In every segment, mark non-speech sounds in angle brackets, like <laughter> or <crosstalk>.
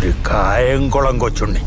ഒരു കായംകുളം കൊച്ചുണ്ണി.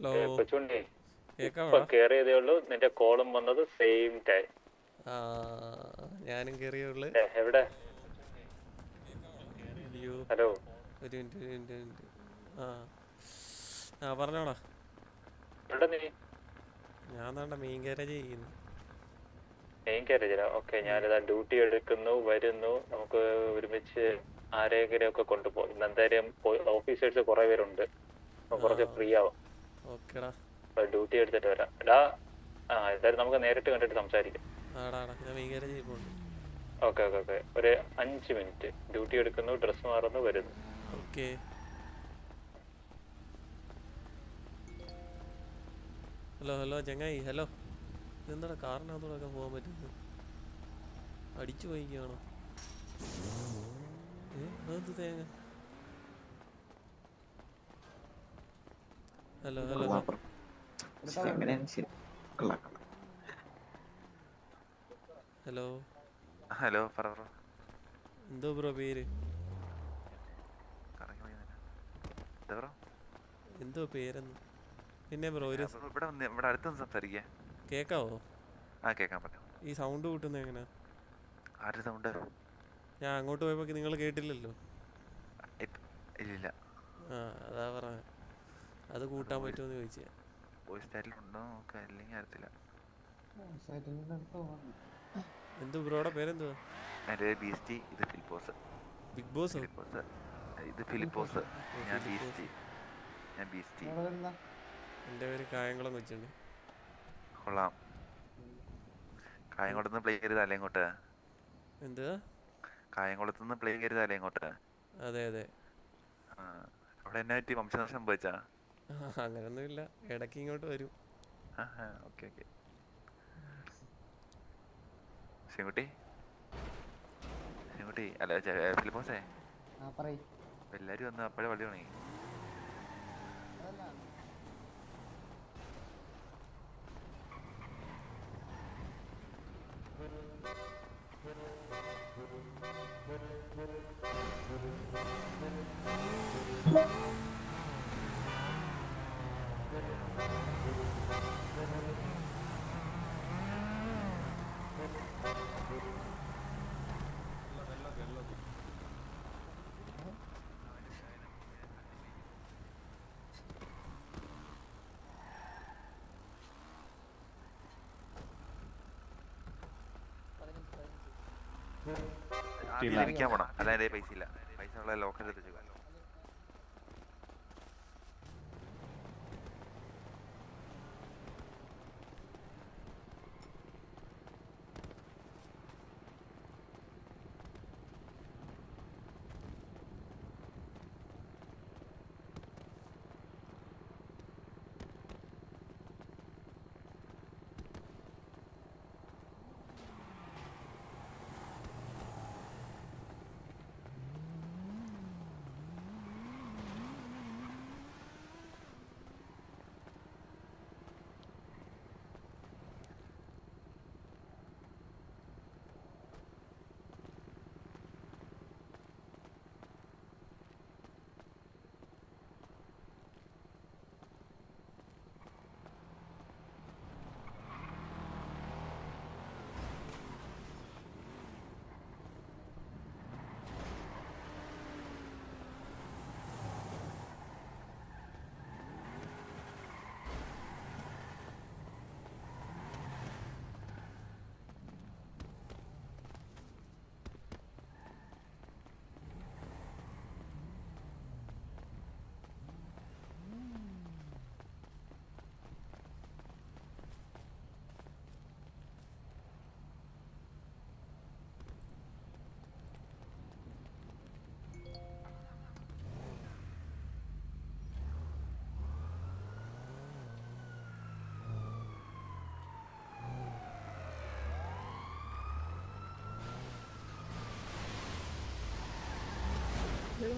ഹലോ കൊച്ചുണ്ണി ഇപ്പൊ കേറിയതേ ഉള്ളൂ. നിന്റെ കോളും വന്നത് സെയിം ടൈം ഞാനും കേറിയുള്ളു എവിടെ? ഹലോ. ഒരു മിനിറ്റ് ഒരു മിനിറ്റ് മിനിറ്റ്. ആ. ആ പറഞ്ഞോടാ. ഞാൻ താണ്ട മെയിൻ ഗാരേജ് ചെയ്യുന്നു മെയിൻ കാരേജിലാ ഓക്കെ ഞാനിതാ ഡ്യൂട്ടി എടുക്കുന്നു വരുന്നു. നമുക്ക് ഒരുമിച്ച് ആരെങ്കിലും ഒക്കെ കൊണ്ടുപോകും എന്തായാലും ഓഫീസേഴ്സ് കുറെ പേരുണ്ട്. കുറച്ച് ഫ്രീ ആവും. ഓക്കെടാ. ഡ്യൂട്ടി എടുത്തിട്ട് വരാം. എടാ ആ എന്തായാലും നമുക്ക് നേരിട്ട് കണ്ടിട്ട് സംസാരിക്കാം. Okay okay okay. ഒരു അഞ്ച് മിനിറ്റ് ഡ്യൂട്ടി എടുക്കുന്നു ഡ്രസ്സ് മാറുന്നു വരുന്നു. ഓക്കെ. ഹലോ ഹലോ ചങ്ങായി ഹലോ. ഇതെന്താ കാറിനകത്തോടൊക്കെ പോകാൻ പറ്റുന്നത്? അടിച്ചു പോയിക്കാണോ ഏ അതെന്ത് തേങ്ങ? ഹലോ ഹലോ എന്തോ ബ്രോ പേര്. എന്താ പേരെന്ന് പിന്നെ ബ്രോ ഒരു ബ്രോ ഇവിടെ വന്ന് ഇവിടെ അടുത്തൊന്ന് സംസാരിക്കേ കേക്കാവോ ആ കേക്കാൻ പറ്റും ഈ സൗണ്ട് കൂട്ടുന്ന എങ്ങനെ? ആരുടെ സൗണ്ട് ഞാൻ അങ്ങോട്ട് പോയപ്പോ നിങ്ങൾ കേട്ടില്ലല്ലോ. ഇല്ല ആ അതാ പറഞ്ഞ. അത് കൂട്ടാൻ പറ്റുമെന്ന് ചോദിച്ചു. വോയിസ് ചാറ്റിൽ ഉണ്ടോ നോക്കാം അല്ലെങ്കിൽ അറിയത്തില്ല. എന്തോ ബ്രോയുടെ പേരെന്തുവാ? എന്റെ ബിസ്റ്റി ഇത് ഫിലിപ്പോസ് ബിഗ് ബോസ് ഫിലിപ്പോസ് ഇത് ഫിലിപ്പോസ് ഞാൻ ബീസ്റ്റി ഞാൻ ബീസ്റ്റി എന്റെ പേര് കായംകുളം കൊച്ചുണ്ട് കൊള്ളാം. കായംകുളത്ത് നിന്ന് പ്ലേ ചെയ്തല്ലേ ഇങ്ങോട്ട്? എന്ത്? കായംകുളത്ത് നിന്ന് പ്ലേ ചെയ്തല്ലേ ഇങ്ങോട്ട്? അതെ അതെ. അവിടെ എന്നെ പറ്റി വംശനാശം സംഭവിച്ചാ? അങ്ങനൊന്നുമില്ല ഇടയ്ക്ക് ഇങ്ങോട്ട് വരും. Okay okay. ശിവൻകുട്ടി ശിവൻകുട്ടി അല്ല ഫിലിപ്പോസേ എല്ലാരും വന്ന് അപ്പോഴേ വള്ളി തുടങ്ങി. ആദ്യം <laughs> ലഭിക്കാൻ പോണം അല്ല എന്റെ കയ്യിൽ പൈസ ഇല്ല. പൈസ ഉള്ള ലോക്കറിൽ എത്തിച്ചു ഹലോ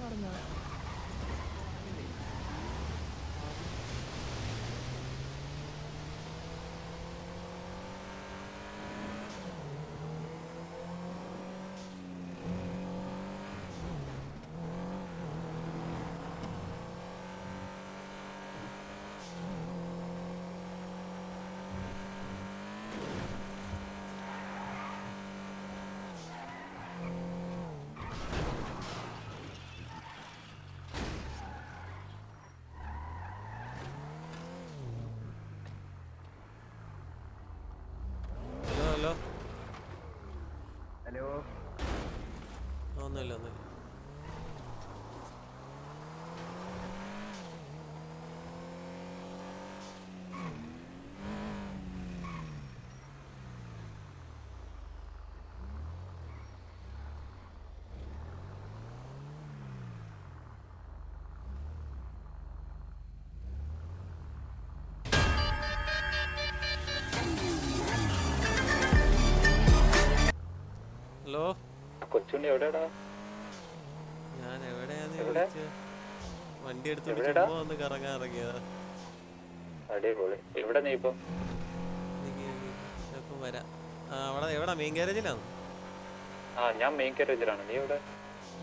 ഹലോ ഹലോ ആ, ഒന്നുമില്ല ഒന്നുമില്ല കൊച്ചുണ്ണി എവിടെടാ ഞാൻ എവിടെയാന്ന് എവിടെ? വണ്ടി എടുത്തോണ്ട് വന്ന് കറങ്ങാൻ ഇറങ്ങിയതാ. അടിപൊളി. എവിടെ നീ ഇപ്പം. ഇപ്പം വരാം. ആ അവിടെ എവിടെ? മെയിൻ ഗാരേജിലാണോ ആ ഞാൻ മെയിൻ നീ ഇവിടെ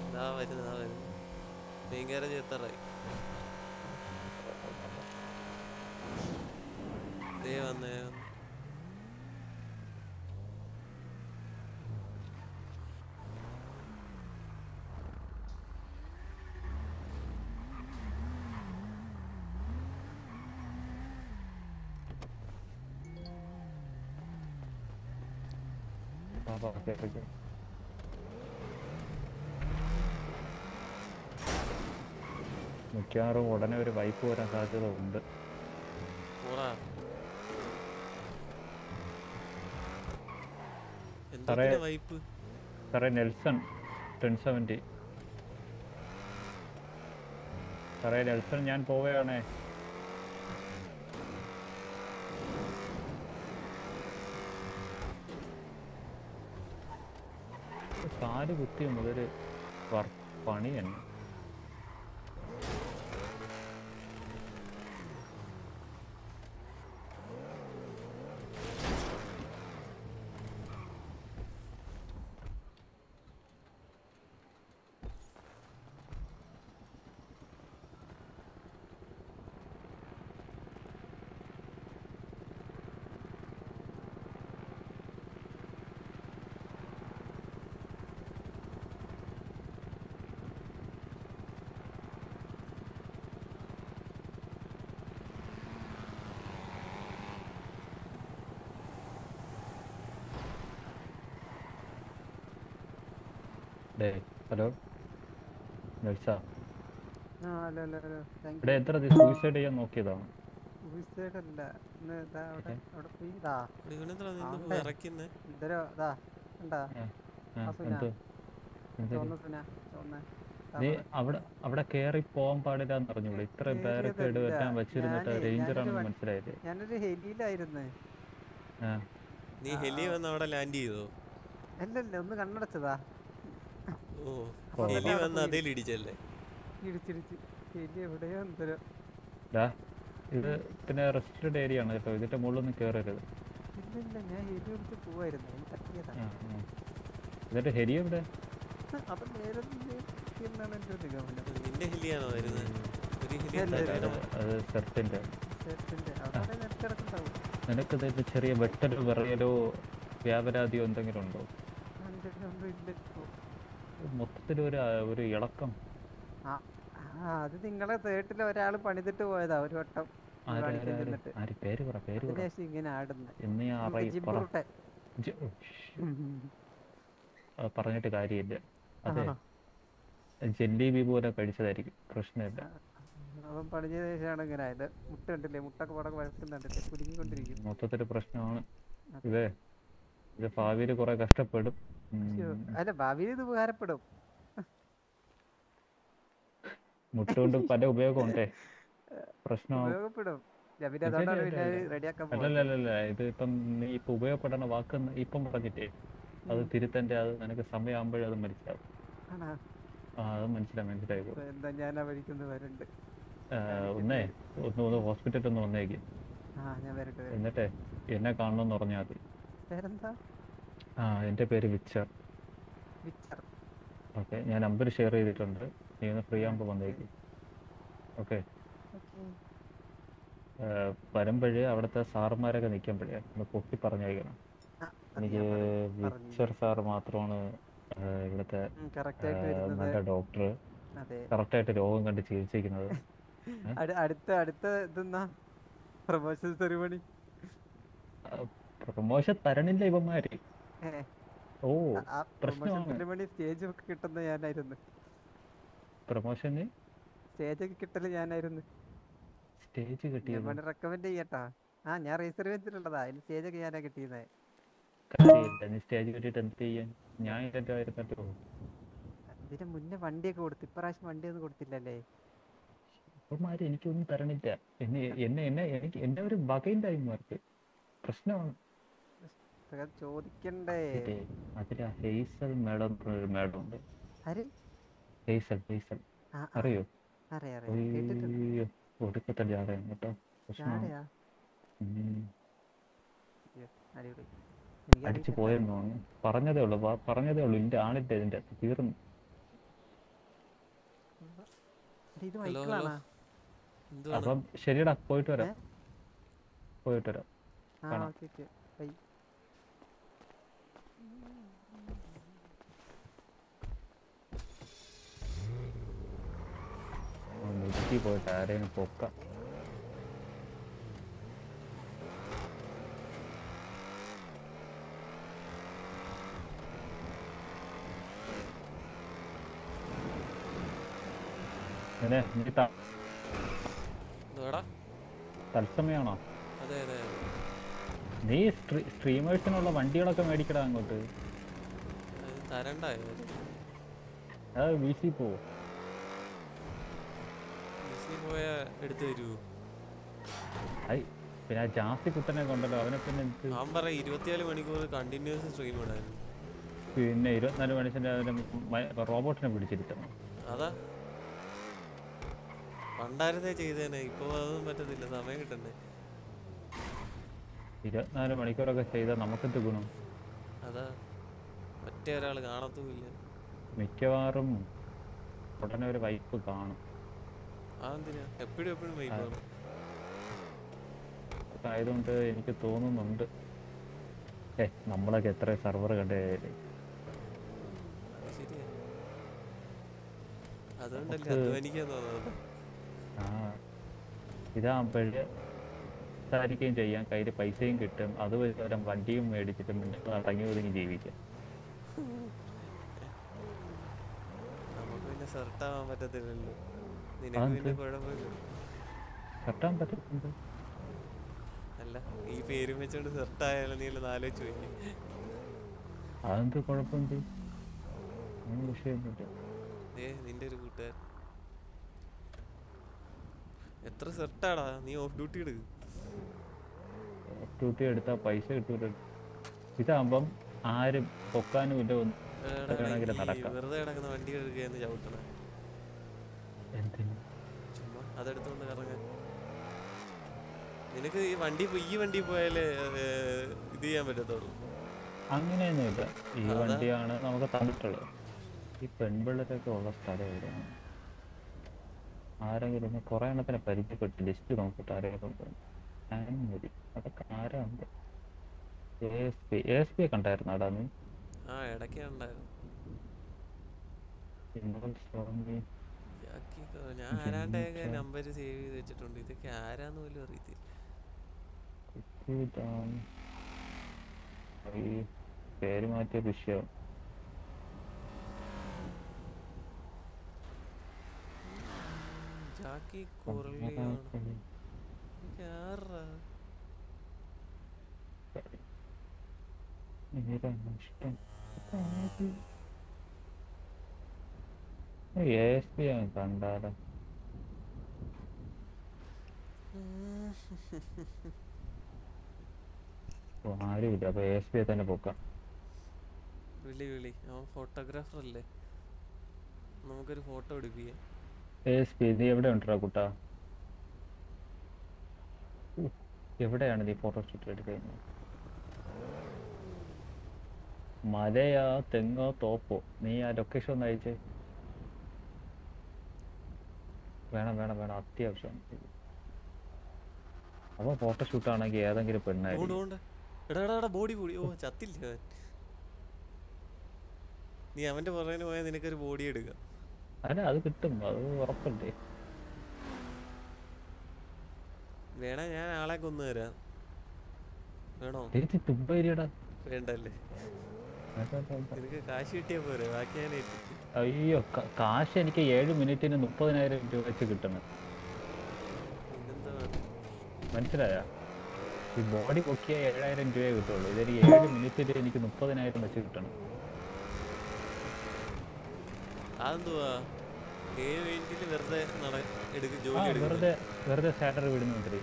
ഇതാ വരുന്നു ഇതാ വരുന്നു. മെയിൻ ഗാരേജ് എത്താറായി. ദേ വന്നേ. വന്നേ. മിക്കവാറും ഉടനെ ഒരു വൈപ്പ് വരാൻ സാധ്യത ഉണ്ട്. സാറേ നെൽസൺ ടെൻ സെവന്റി സാറേ നെൽസൺ ഞാൻ പോവുകയാണേ. കാൽ കുത്തി മുതൽ പണി തന്നെ ഡേ ഹലോ നെൽസ ആ ഹലോ ഹലോ ഹലോ താങ്ക് ഇവിടെ എത്ര സൂയിസൈഡ് ചെയ്യാൻ നോക്കിയതാണ് സൂയിസൈഡ് അല്ല ഇന്ന് ഇതാ അവിടെ അവിടെ പോയി ഇതാ ഇവനെന്താ ആ, നിന്ന് ഉണ്ട്. വിറയ്ക്കുന്നേ ഇതരോ ഇതാ ഉണ്ടാ ആ, ആ സുന. എന്ത്? എന്ത് ചുവന്ന സുന ചുവന്ന. നീ അവിടെ. അവിടെ കേറി പോവാൻ പാടില്ല എന്ന് പറഞ്ഞൂടെ ഇത്ര ബാരക്കേട് വെക്കാൻ വെച്ചിരുന്നിട്ട് റേഞ്ചർ ആണെന്ന് മനസ്സിലായത് ഞാനൊരു ഹെലിയിലായിരുന്നു. ആ. നീ ഹെലി വന്ന് അവിടെ ലാൻഡ് ചെയ്തോ? അല്ലല്ല ഒന്ന് കണ്ണടച്ചതാ. വന്ന് ഇടിച്ചിടിച്ച്. എവിടെയോ ഇത് പിന്നെ റെസ്ട്രിക്റ്റഡ് ഏരിയ ആണ് കേട്ടോ. ഇതിന്റെ മുകളിലൊന്നും കേറരുത്. ഞാൻ പോവായിരുന്നു. എന്നിട്ട് ഹെരി എവിടെ? അത് നേരെ എന്നാണ് ഒരു നിഗമനം. നിന്റെ ഹെലിയാണോ വരുന്നത്. അത് സെർട്ടിന്റെ നിനക്ക് ചെറിയ വെട്ടലോ വിറയലോ വ്യാപരാധിയോ എന്തെങ്കിലും ഉണ്ടോ? ഇല്ല. മൊത്തത്തിൽ ഒരു ഒരു ഇളക്കം. അത് നിങ്ങളെ തേട്ടിൽ ഒരാൾ പണിതിട്ട് പോയതാ ഒരു വട്ടം. ഇങ്ങനെ ആടുന്നത് പറഞ്ഞിട്ട് കാര്യമില്ല. അതെ. ജെല്ലി പോലെ കഴിച്ചതായിരിക്കും പ്രശ്നമില്ല. അവൻ പണിഞ്ഞ ശേഷമാണ് ഇങ്ങനെ ആയത്. മുട്ട ഉണ്ടല്ലേ? മുട്ടൊക്കെ പടം വഴക്കുന്നുണ്ടല്ലേ കുരുങ്ങിക്കൊണ്ടിരിക്കും മൊത്തത്തിൽ പ്രശ്നമാണ്. ഇതേ ഇത് ഭാവിയിൽ കുറെ കഷ്ടപ്പെടും. അല്ല ഭാവിയിൽ ഇത് ഉപകാരപ്പെടും. മുട്ട കൊണ്ട് പല ഉപയോഗമുണ്ടേ പ്രശ്നം <laughs> ഉപയോഗപ്പെടും. അല്ലല്ല ഇത് ഇപ്പം നീ ഇപ്പൊ ഉപയോഗപ്പെടണ വാക്ക് ഇപ്പം പറഞ്ഞിട്ടേ അത് തിരുത്തന്റെ അത് നിനക്ക് സമയമാകുമ്പോഴേ അത് മനസ്സിലാവും. ആ അത് മനസ്സിലായി മനസ്സിലായി ഒന്നേ ഒന്ന് ഒന്ന് ഹോസ്പിറ്റലിൽ ഒന്ന് വന്നേക്ക്. എന്നിട്ടേ എന്നെ കാണണമെന്ന് പറഞ്ഞാൽ മതി. ആ എന്റെ പേര് വിച്ചർ. ഓക്കെ ഞാൻ നമ്പർ ഷെയർ ചെയ്തിട്ടുണ്ട്. നീ ഒന്ന് ഫ്രീ ആകുമ്പോൾ വന്നേക്ക്. ഓക്കെ. വരുമ്പോഴേ അവിടുത്തെ സാറുമാരൊക്കെ നിൽക്കുമ്പോഴേ ഒന്ന് പൊക്കി പറഞ്ഞേക്കണം എനിക്ക് വിച്ചർ സാർ മാത്രമാണ് ഇവിടുത്തെ നല്ല ഡോക്ടർ കറക്റ്റായിട്ട് രോഗം കണ്ട് ചികിത്സിക്കുന്നത്. അട്- അടുത്ത അടുത്ത ഇതെന്നാ പ്രൊമോഷൻ സെറിമണി. പ്രൊമോഷൻ തരണില്ല ഇവന്മാര്. ഓ പ്രൊമോഷൻ സ്റ്റേജ് ഒക്കെ കിട്ടുന്ന ഞാനായിരുന്നു. പ്രൊമോഷന് സ്റ്റേജ് ഒക്കെ കിട്ടൽ ഞാനായിരുന്നു. സ്റ്റേജ് വേണ്ടി റെക്കമെൻഡ് ചെയ്യട്ടാ. ആ ഞാൻ റേസർ വെച്ചിട്ടുള്ളതാ. അതിന് സ്റ്റേജ് ഒക്കെ ഞാനാ കിട്ടിയത് സ്റ്റേജ് കിട്ടിയിട്ട് എന്ത് ചെയ്യാൻ? ഞാൻ ഇതിന് മുന്നേ വണ്ടിയൊക്കെ കൊടുത്തു ഇപ്രാവശ്യം വണ്ടിയൊന്നും കൊടുത്തില്ലല്ലേ? എനിക്കൊന്നും തരണില്ല. എന്നെ എന്നെ എന്നെ എനിക്ക് എന്നെ ഒരു വകയുണ്ടായി മാർക്ക് പ്രശ്നമാണ്. ചോദിക്കണ്ടേ? അതിൽ മേഡം മേഡം ഉണ്ട് അറിയോ? ഒടുക്കത്തെ ജാടയാണ് കേട്ടോ. അടിച്ചു പോയെന്ന് തോന്നുന്നു. പറഞ്ഞതേ ഉള്ളു പറഞ്ഞതേ ഉള്ളു. ഇന്റെ ആളിന്റെ ഇതിന്റെ തീർന്നു. അപ്പം ശരിയടാ പോയിട്ട് വരാം. പോയിട്ട് വരാം. ആ കാണാം. മുതുക്കി പോയിട്ട് ആരെയും പൊക്കാം തത്സമയാണോ. നീ സ്ട്രീമേഴ്സിനുള്ള വണ്ടികളൊക്കെ മേടിക്കടാ അങ്ങോട്ട്. അത് തരണ്ടായോ? അത് വീശി പോവും. ബിസിൽ പോയാ എടുത്തു തരുമോ പിന്നെ ജാസ്തി കുട്ടനെ കൊണ്ടല്ലോ അവനെ പിന്നെ ഞാൻ പറയാം പറ ഇരുപത്തിനാല് മണിക്കൂർ കണ്ടിന്യൂസ് സ്ട്രീം ഇടാനും പിന്നെ ഇരുപത്തിനാല് മനുഷ്യന്റെ റോബോട്ടിനെ പിടിച്ചിരുത്തണം. അതാ. പണ്ടായിരുന്നേ ചെയ്തേനെ ഇപ്പൊ അതൊന്നും പറ്റത്തില്ല സമയം കിട്ടണ്ടേ. ഇരുപത്തിനാല് മണിക്കൂറൊക്കെ ചെയ്താൽ നമുക്കെന്ത് ഗുണം? അതാ. മറ്റേ ഒരാൾ കാണത്തുമില്ല. മിക്കവാറും ഉടനെ ഒരു വൈപ്പ് കാണും. എപ്പോഴും എപ്പോഴും ആയതുകൊണ്ട് എനിക്ക് തോന്നുന്നുണ്ട്. ഏ നമ്മളൊക്കെ എത്ര സർവർ കണ്ടേ അത് ശരിയാ. അതുകൊണ്ടല്ലേ നമുക്ക് അധ്വാനിക്കാൻ തോന്നുന്നത് ആ ഇതാകുമ്പോഴ് സംസാരിക്കുകയും ചെയ്യാം. കയ്യിൽ പൈസയും കിട്ടും. അത് വരും വണ്ടിയും മേടിച്ചിട്ട് മുന്നോട്ട് അടങ്ങി ഒതുങ്ങി ജീവിക്കാം. നമുക്ക് പിന്നെ സെർട്ട് പറ്റത്തില്ലല്ലോ. നിനക്ക് അതെന്ത്? പിന്നെ കുഴപ്പമില്ല കെട്ടാൻ പറ്റുന്നുണ്ട് അല്ല ഈ പേരും വെച്ചോണ്ട് സെർട്ട് ആയാലും നീ ഒന്ന് ആലോചിച്ച് നോക്കി. അതെന്ത് കുഴപ്പമുണ്ട്? ഒന്നും വിഷയമൊന്നുമില്ല. ഏ നിന്റെ ഒരു കൂട്ടുകാരൻ. എത്ര സെർട്ടാടാ നീ ഓഫ് ഡ്യൂട്ടി എടുക്ക്. ഡ്യൂട്ടി എടുത്താ പൈസ കിട്ടൂല. ഇതാകുമ്പം ആരും പൊക്കാനും ഇല്ല വെറുതെ കിടക്കുന്ന വണ്ടി എടുക്കുക ചവിട്ടണേ എന്തിന് ചുമ്മാ അതെടുത്തോണ്ട് കറങ്ങാൻ നിനക്ക് ഈ വണ്ടി ഈ വണ്ടി പോയാലേ ഇത് ചെയ്യാൻ പറ്റത്തുള്ളൂ. അങ്ങനെയൊന്നുമില്ല ഈ വണ്ടിയാണ് നമുക്ക് തന്നിട്ടുള്ളത്. ഈ പെൺപിള്ളേരൊക്കെ ഉള്ള സ്ഥലം എവിടെയാണ്? ആരെങ്കിലും കുറെ എണ്ണത്തിനെ പരിചയപ്പെട്ട് ലിസ്റ്റ് നോക്കിട്ട് ആരെങ്കിലും ഞാൻ മതി അതൊക്കെ ആരാണ്ട് A S P. A S P കണ്ടായിരുന്നു അടാ നീ ആ ഇടയ്ക്ക് ഉണ്ടായിരുന്നു. ഇയാക്കിക്കോ, ഞാൻ ആരാണ്ടൊക്കെ നമ്പർ സേവ് ചെയ്ത് വെച്ചിട്ടുണ്ട്. ഇതൊക്കെ ആരാന്ന് പോലും അറിയത്തില്ല. പേര് മാറ്റിയ വിഷയം. ജാക്കി ഇതൊക്കെ ആരാ? ഇഷ്ടം കണ്ടാലോ. ആരുമില്ല. അപ്പൊ എ എസ് പി തന്നെ പോക്കാം. വിളി വിളി. അവൻ ഫോട്ടോഗ്രാഫർ അല്ലേ? നമുക്കൊരു ഫോട്ടോ എടുപ്പിക്കാം. എ എസ് പി നീ എവിടെ ഉണ്ടോ കുട്ടാ? എവിടെയാണ് നീ ഫോട്ടോഷൂട്ട് എടുക്കുന്നത്? മലയാ തെങ്ങോ തോപ്പോ. നീ ആ ലൊക്കേഷൻ ഒന്ന് അയച്ചേ. വേണം വേണം വേണം. അത്യാവശ്യം. അപ്പൊ ഫോട്ടോഷൂട്ട് ആണെങ്കിൽ ഏതെങ്കിലും പെണ്ണായിരുന്നു നീ അവന്റെ പുറകിന് പോയാൽ നിനക്കൊരു ബോഡി എടുക്കാം. അല്ല അത് കിട്ടും. അത് ഉറപ്പല്ലേ? വേണ ഞാൻ ആളെ കൊന്നു തരാം. വേണോ? വേണ്ടല്ലേ? നിനക്ക് കാശ് കിട്ടിയാ പോരെ. ബാക്കി ഞാൻ ഏൽപ്പിക്കും. അയ്യോ കാശ് എനിക്ക് ഏഴ് മിനിറ്റിന് മുപ്പതിനായിരം രൂപ വെച്ച് കിട്ടണം. മനസ്സിലായ? ഈ ബോഡി പൊക്കിയ ഏഴായിരം രൂപയെ കിട്ടുള്ളൂ. ഇതൊരു ഏഴ് മിനിറ്റിൽ എനിക്ക് മുപ്പതിനായിരം വെച്ച് കിട്ടണം. വെറുതെ മന്ത്രി വെറുതെ സാലറി വിടുന്നുണ്ട്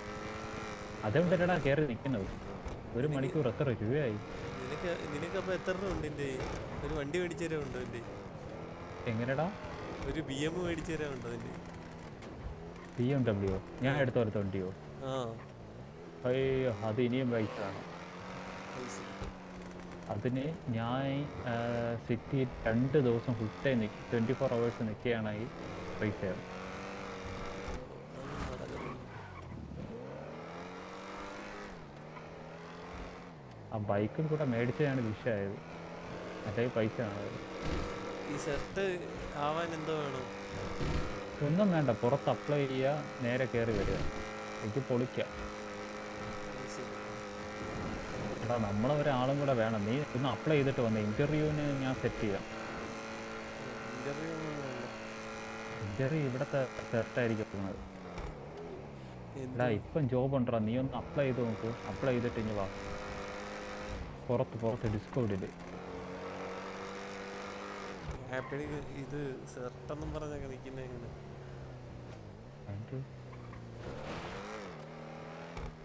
അതുകൊണ്ടല്ലടാ കയറി നിൽക്കുന്നത് ഒരു മണിക്കൂർ എത്ര രൂപയായി? നിനക്ക് നിനക്കപ്പോ എത്ര രൂപ ഉണ്ട് ഒരു വണ്ടി മേടിച്ചു തരാൻ ഉണ്ടോ എന്റെ എങ്ങനെടാ? ഒരു ബി എം മേടിച്ചു തരാനുണ്ടോ അതിന്റെ ബി എം ഡബ്ല്യു ഞാൻ എടുത്ത ഒരു തൊണ്ടിയോ അയ്യോ അത് ഇനിയും ബൈക്കാണ് അതിന് ഞാൻ സിറ്റി രണ്ട് ദിവസം ഫുൾ ടൈം നിൽക്കും ട്വന്റി ഫോർ അവേഴ്സ് നിൽക്കുകയാണെങ്കിൽ പൈസ ആവും ആ ബൈക്കും കൂടെ മേടിച്ചതാണ് വിഷയമായത്. അല്ലെങ്കിൽ പൈസ ആണ്. ഈ ഷർട്ട് ആവാൻ എന്തോ വേണം. ഒന്നും വേണ്ട പുറത്ത് അപ്ലൈ ചെയ്യുക നേരെ കയറി വരിക. എനിക്ക് പൊളിക്കാം. എടാ നമ്മളെ ഒരാളും കൂടെ വേണം. നീ ഒന്ന് അപ്ലൈ ചെയ്തിട്ട് വന്നേ. ഇന്റർവ്യൂവിന് ഞാൻ സെറ്റ് ചെയ്യാം. ഇന്റർവ്യൂ ഇവിടത്തെ സെറ്റായിരിക്കും പോകുന്നത്. എടാ ഇപ്പം ജോബ് ഉണ്ടോ നീ ഒന്ന് അപ്ലൈ ചെയ്ത് നോക്ക്. അപ്ലൈ ചെയ്തിട്ട് ഇനി വാ. പുറത്ത് പുറത്ത് ഡിസ്കൗണ്ടിൽ ആപ്പിളി ഇത് സെർട്ടെന്നും പറഞ്ഞൊക്കെ നിൽക്കുന്ന എങ്ങനെ?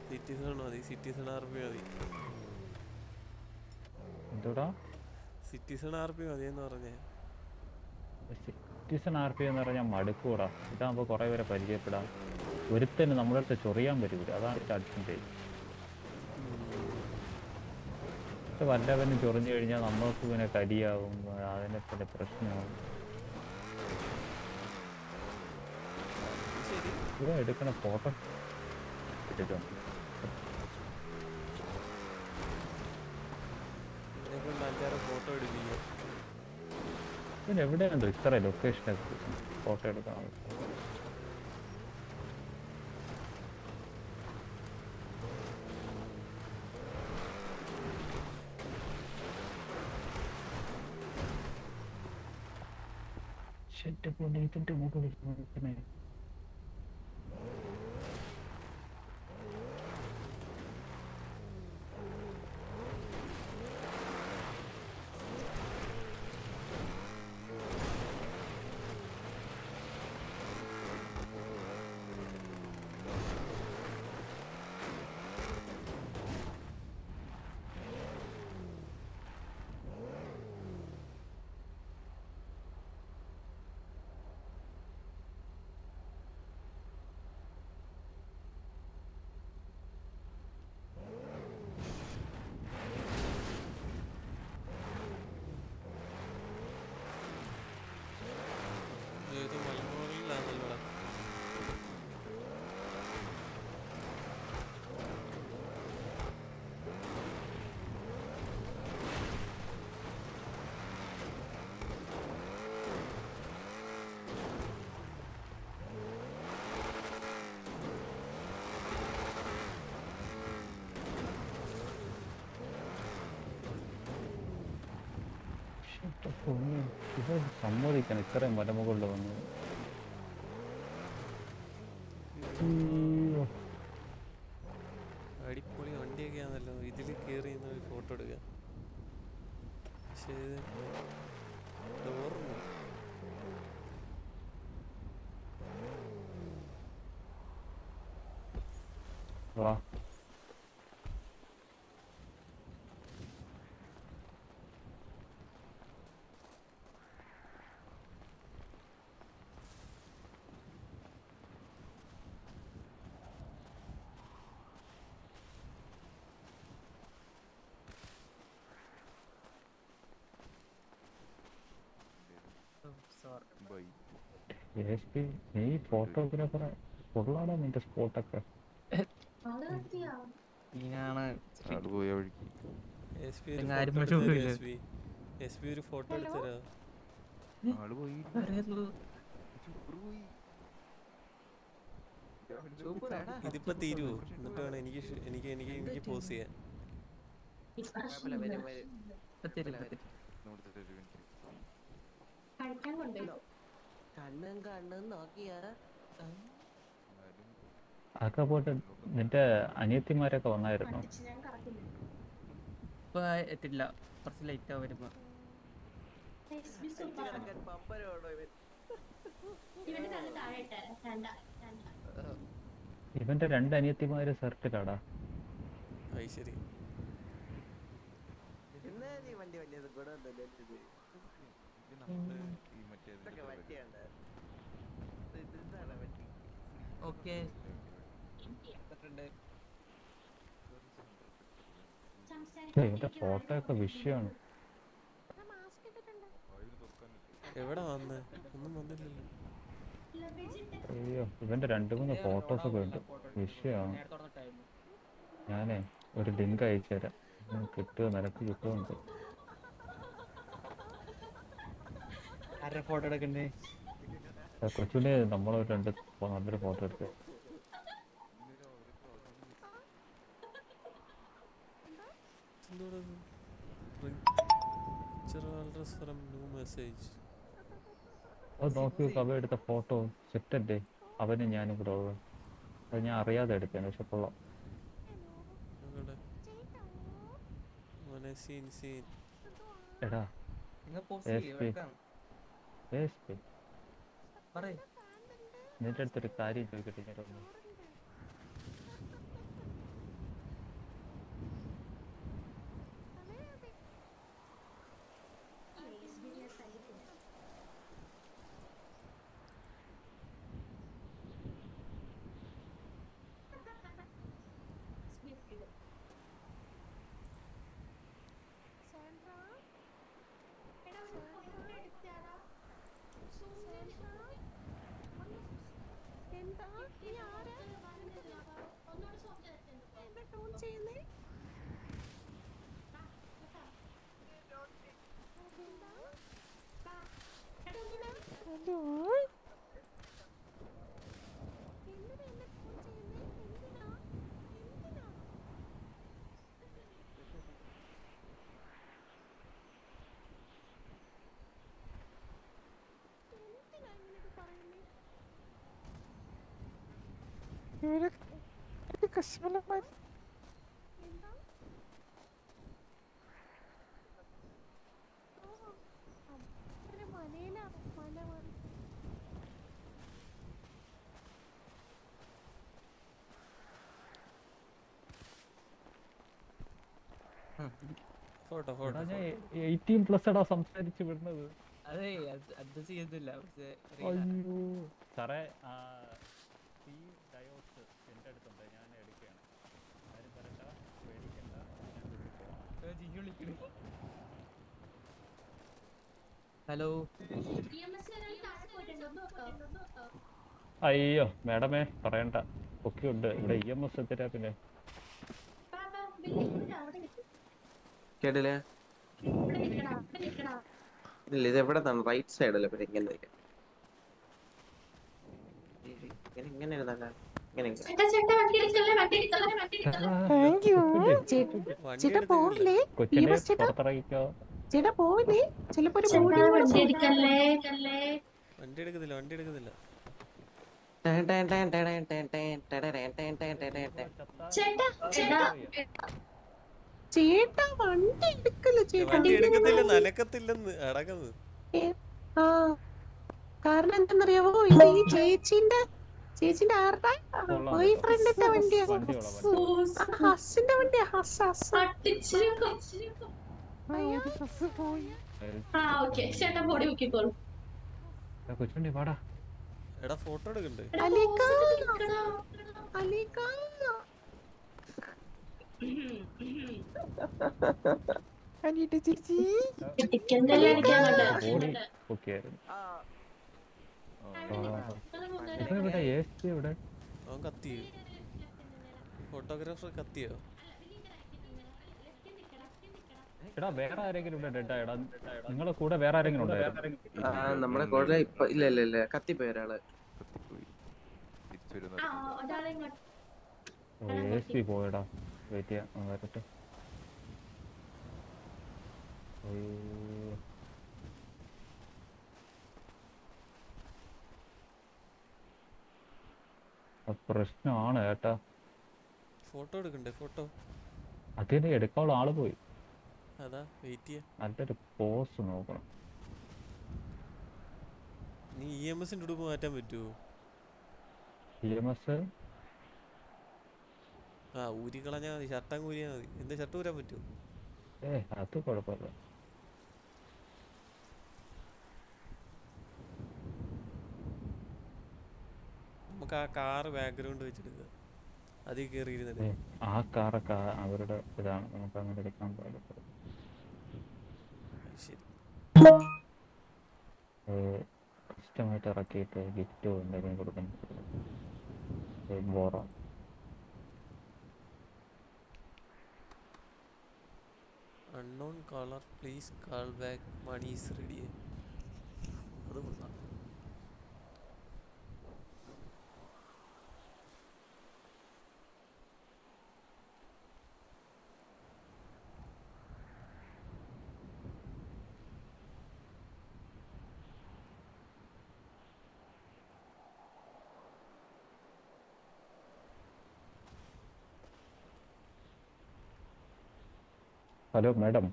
സിറ്റിസൺ മതി സിറ്റിസൺ ആർ പി മതി. എന്തോടാ? സിറ്റിസൺ ആർ പി മതി എന്ന് പറഞ്ഞേ. സിറ്റിസൺ ആർ പി എന്ന് പറഞ്ഞാൽ മടുക്കൂടാ. ഇതാകുമ്പോൾ കുറേ പേരെ പരിചയപ്പെടാം. ഒരുത്തന് നമ്മുടെ അടുത്ത് ചൊറിയാൻ പറ്റൂല. അതാണ് അഡ്വാന്റേജ് പക്ഷെ വല്ലവനും ചൊറിഞ്ഞു കഴിഞ്ഞാൽ നമ്മൾക്ക് പിന്നെ കരിയാവും അതിനെ പിന്നെ പ്രശ്നമാവും ഇവിടെ എടുക്കണ ഫോട്ടോ എടുക്കണം ഫോട്ടോ എടുപ്പിക്കാം പിന്നെ എവിടെയുണ്ട് ഇത്ര ലൊക്കേഷനൊക്കെ ഫോട്ടോ എടുക്കണം ഷെറ്റ് പോലെ ഇതിന്റെ 어, 그거는 기사에서 밥 머리 있잖아. 그 사람이 맞아먹으려고 하는 거. നീ ഫോട്ടോഗ്രാഫർ കൊള്ളാടാ നിന്റെ സ്പോട്ടൊക്കെ. പി ഒരു ഫോട്ടോ എടുത്തരാ ആൾ പോയി. ഇതിപ്പോ തീരുവോ? എന്നിട്ട് വേണം എനിക്ക് എനിക്ക് എനിക്ക് എനിക്ക് പോസ് ചെയ്യാൻ. കണ്ണും കണ്ണും നോക്കിയാ അതൊക്കെ പോട്ട് നിന്റെ അനിയത്തിമാരൊക്കെ വന്നായിരുന്നു? ഇപ്പൊ എത്തില്ല. കുറച്ച് ലേറ്റ് ആവും വരുമ്പോ. ഇവന്റെ രണ്ട് അനിയത്തിമാര് സർക്കിലാടാ അത് ശരി. എന്നാ നീ വണ്ടി വലിയത് കൂടെ ഒന്നുമില്ല ഇത് ഇത് നമ്മൾ ഈ മറ്റേ ഇതൊക്കെ വണ്ടിയാണ് ഇത് ഇതാണ് വണ്ടി ഓക്കെ. ഇവന്റെ ഫോട്ടോ ഒക്കെ വിഷയമാണ് എവിടെ വന്നേ? ഒന്നും വന്നില്ലല്ലോ. അയ്യോ ഇവന്റെ രണ്ട് മൂന്ന് ഫോട്ടോസ് ഒക്കെ ഉണ്ട്. വിഷയമാണ് ഞാനേ ഒരു ലിങ്ക് അയച്ചു തരാം. കിട്ടുക നിനക്ക് കിട്ടുമെന്ന് ആരുടെ ഫോട്ടോ എടുക്കണ്ടേ? കൊച്ചിയിൽ നമ്മൾ രണ്ട് നല്ലൊരു ഫോട്ടോ എടുത്ത് എടുത്ത ഫോട്ടോ സെറ്റല്ലേ? അവനും ഞാനും കൂടെ അത് ഞാൻ അറിയാതെ എടുത്തേനെ പക്ഷെ കൊള്ളാം. എടാ എസ് എന്നിട്ടടുത്തൊരു കാര്യം ചോദിക്കട്ടെ ചേട്ടാ ഫോട്ടോ ഫോട്ടോ. എയ്റ്റീൻ പ്ലസ് എടാ സംസാരിച്ച് വിടുന്നത്. അതെ പക്ഷേ സാറേ ആ, ഈ ഡയോസ് എന്റെ അടുത്തുണ്ട് ഞാൻ എടുക്കുകയാണ് ആരും തരണ്ട പേടിക്കണ്ട ഞാൻ കൊണ്ടുപോകാം. ഹലോ. അയ്യോ മാഡമേ പറയണ്ട. ഒക്കെ ഉണ്ട്. ഇവിടെ ഇ എം എസ് എത്തിരാ പിന്നെ. കേട്ടില്ലേ? ഇല്ല ഇത് എവിടെ റൈറ്റ് സൈഡല്ലേ പിന്നെ ഇങ്ങനെ ഇങ്ങനെ ചിലപ്പോ വണ്ടി വണ്ടി കാരണം എന്തെന്നറിയാവോ ഈ ചേച്ചിന്റെ ചേച്ചിന്റെ ആരുടെ? ബോയ് ഫ്രണ്ടിന്റെ വണ്ടിയാ. ഹസിന്റെ വണ്ടിയാ. ഹസ് ഹസ്. എടാ ഫോട്ടോ എടുക്കണ്ടേ? ചേച്ചി. അവൻ കത്തിയോ? ഫോട്ടോഗ്രാഫർ കത്തിയോ? എടാ വേറെ ആരെങ്കിലും ഇവിടെ ഡെഡ് ആയടാ. നിങ്ങളെ കൂടെ വേറെ ആരെങ്കിലും ഉണ്ടായിരുന്നു ആ നമ്മളെ കൂടെ ഇപ്പൊ ഇല്ല ഇല്ല ഇല്ല. കത്തിപ്പോയി ഒരാൾ. പോയടാ. വെയിറ്റ് ചെയ്യാം ആ, വരട്ടെ. അയ്യോ. പ്രശ്നമാണ് ഏട്ടാ. ഫോട്ടോ എടുക്കണ്ടേ? ഫോട്ടോ? അതിന് എടുക്കാനുള്ള ആൾ പോയി. അതാ വെയിറ്റ് ചെയ്യാ. നല്ലൊരു പോസ് നോക്കണം. നീ ഇ എം എസിന്റെ ഉടുപ്പ് മാറ്റാൻ പറ്റുമോ ഇ എം എസ് ആ ഊരി കളഞ്ഞാൽ മതി ഷർട്ടങ്ങ് ഊരിയാൽ മതി. എന്താ ഷർട്ട് ഊരാൻ പറ്റുമോ ഏ അത് കുഴപ്പമില്ല. നമുക്ക് ആ കാർ ബാക്ക്ഗ്രൗണ്ട് വെച്ചെടുക്കുക അതിൽ കയറി ഇരുന്നിട്ട് ആ കാറൊക്കെ അവരുടെ ഇതാണ്. നമുക്ക് അങ്ങനെ എടുക്കാൻ പാടില്ല. ശരി. ഇഷ്ടമായിട്ട് ഇറക്കിയിട്ട് ഗിഫ്റ്റോ എന്തെങ്കിലും കൊടുക്കണം borrow? Unknown caller please call back money is ready അത് കൊള്ളാം ഹലോ മാഡം.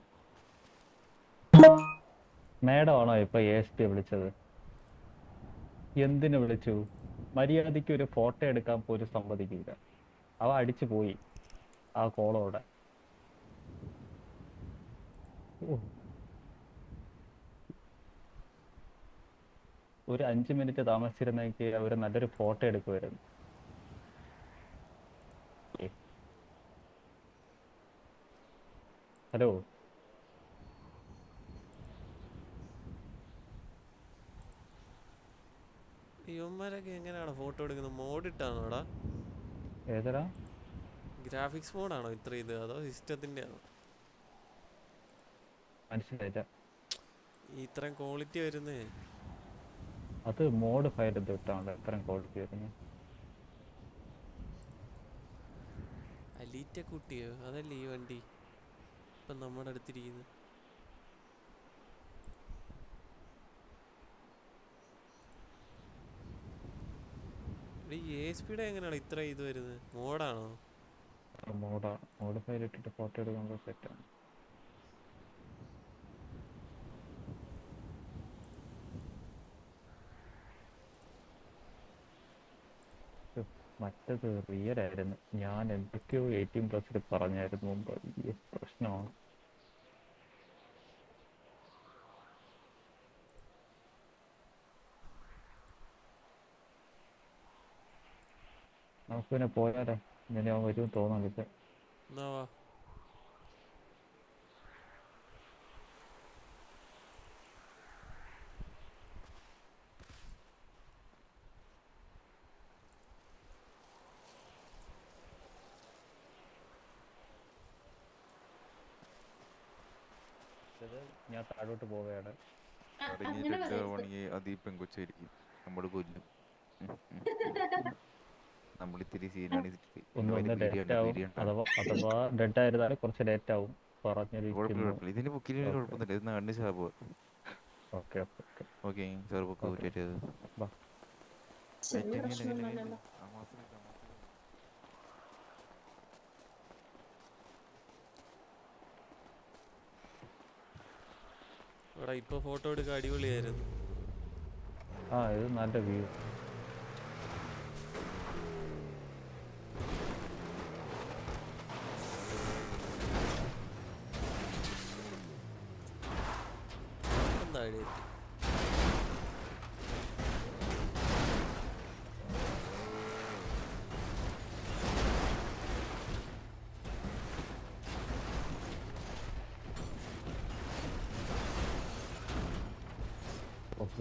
മാഡം ആണോ ഇപ്പൊ എ എസ് പി വിളിച്ചത്? എന്തിനു വിളിച്ചു? മര്യാദയ്ക്ക് ഒരു ഫോട്ടോ എടുക്കാൻ പോലും സമ്മതിക്കില്ല. അവ അടിച്ചു പോയി ആ കോളോടെ. ഒരു അഞ്ച് മിനിറ്റ് താമസിച്ചിരുന്നെങ്കിൽ അവർ നല്ലൊരു ഫോട്ടോ എടുക്കുമായിരുന്നു. ഹലോ ഇവന്മാരൊക്കെ എങ്ങനെയാണ് ഫോട്ടോ എടുക്കുന്നത്? മോഡ് ഇട്ടാണോടാ? ഏതടാ? ഗ്രാഫിക്സ് മോഡാണോ ഇത്ര ഇത്? അതോ സിസ്റ്റത്തിന്റെ ആണോ മനസ്സിലായില്ല. ഇത്രയും ക്വാളിറ്റി വരുന്നേ. അത് മോഡ് ഫയൽ തൊട്ടാണ് ഇത്രയും ക്വാളിറ്റി വരുന്നത്. അലീറ്റ കുട്ടിയോ അതല്ലേ ഈ വണ്ടി? ഇപ്പം നമ്മുടെ അടുത്തിരിക്കുന്നത് ഈ എ എങ്ങനെയാണ് ഇത്ര ഇത് വരുന്നത്? മോഡാണോ? മോഡാ. മോഡ് ഫയൽ ഇട്ടിട്ട് ഫോട്ടോ എടുക്കുമ്പോൾ സെറ്റാണ് മറ്റത് റിയൽ ആയിരുന്നു. ഞാൻ എന്തൊക്കെയോ എയ്റ്റീൻ പ്ലസിൽ പറഞ്ഞായിരുന്നു. മുമ്പ് പ്രശ്നമാണ്. നമുക്ക് പിന്നെ പോയാലോ? ഇങ്ങനെ അവൻ വരും തോന്നുന്നില്ല എന്നാ വാ ഞാൻ താഴോട്ട് പോവുകയാണ്. അത് പെങ്കൊച്ചായിരിക്കും നമ്മൾ കൊല്ലും നമ്മൾ ഇത്തിരി. സീനാണ് അഥവാ ഡെഡ് ആയിരുന്നാൽ കുറച്ച് ലേറ്റ് ആവും. പറഞ്ഞു ഇതിന്റെ ബുക്കിൽ കുഴപ്പമൊന്നുമില്ല. ഇത് നാടിന് ശാപം okay okay okay. Okay sir book Okay. ഇപ്പൊ ഫോട്ടോ എടുക്കാൻ അടിപൊളിയായിരുന്നു. ആ ഇത് നല്ല വ്യൂ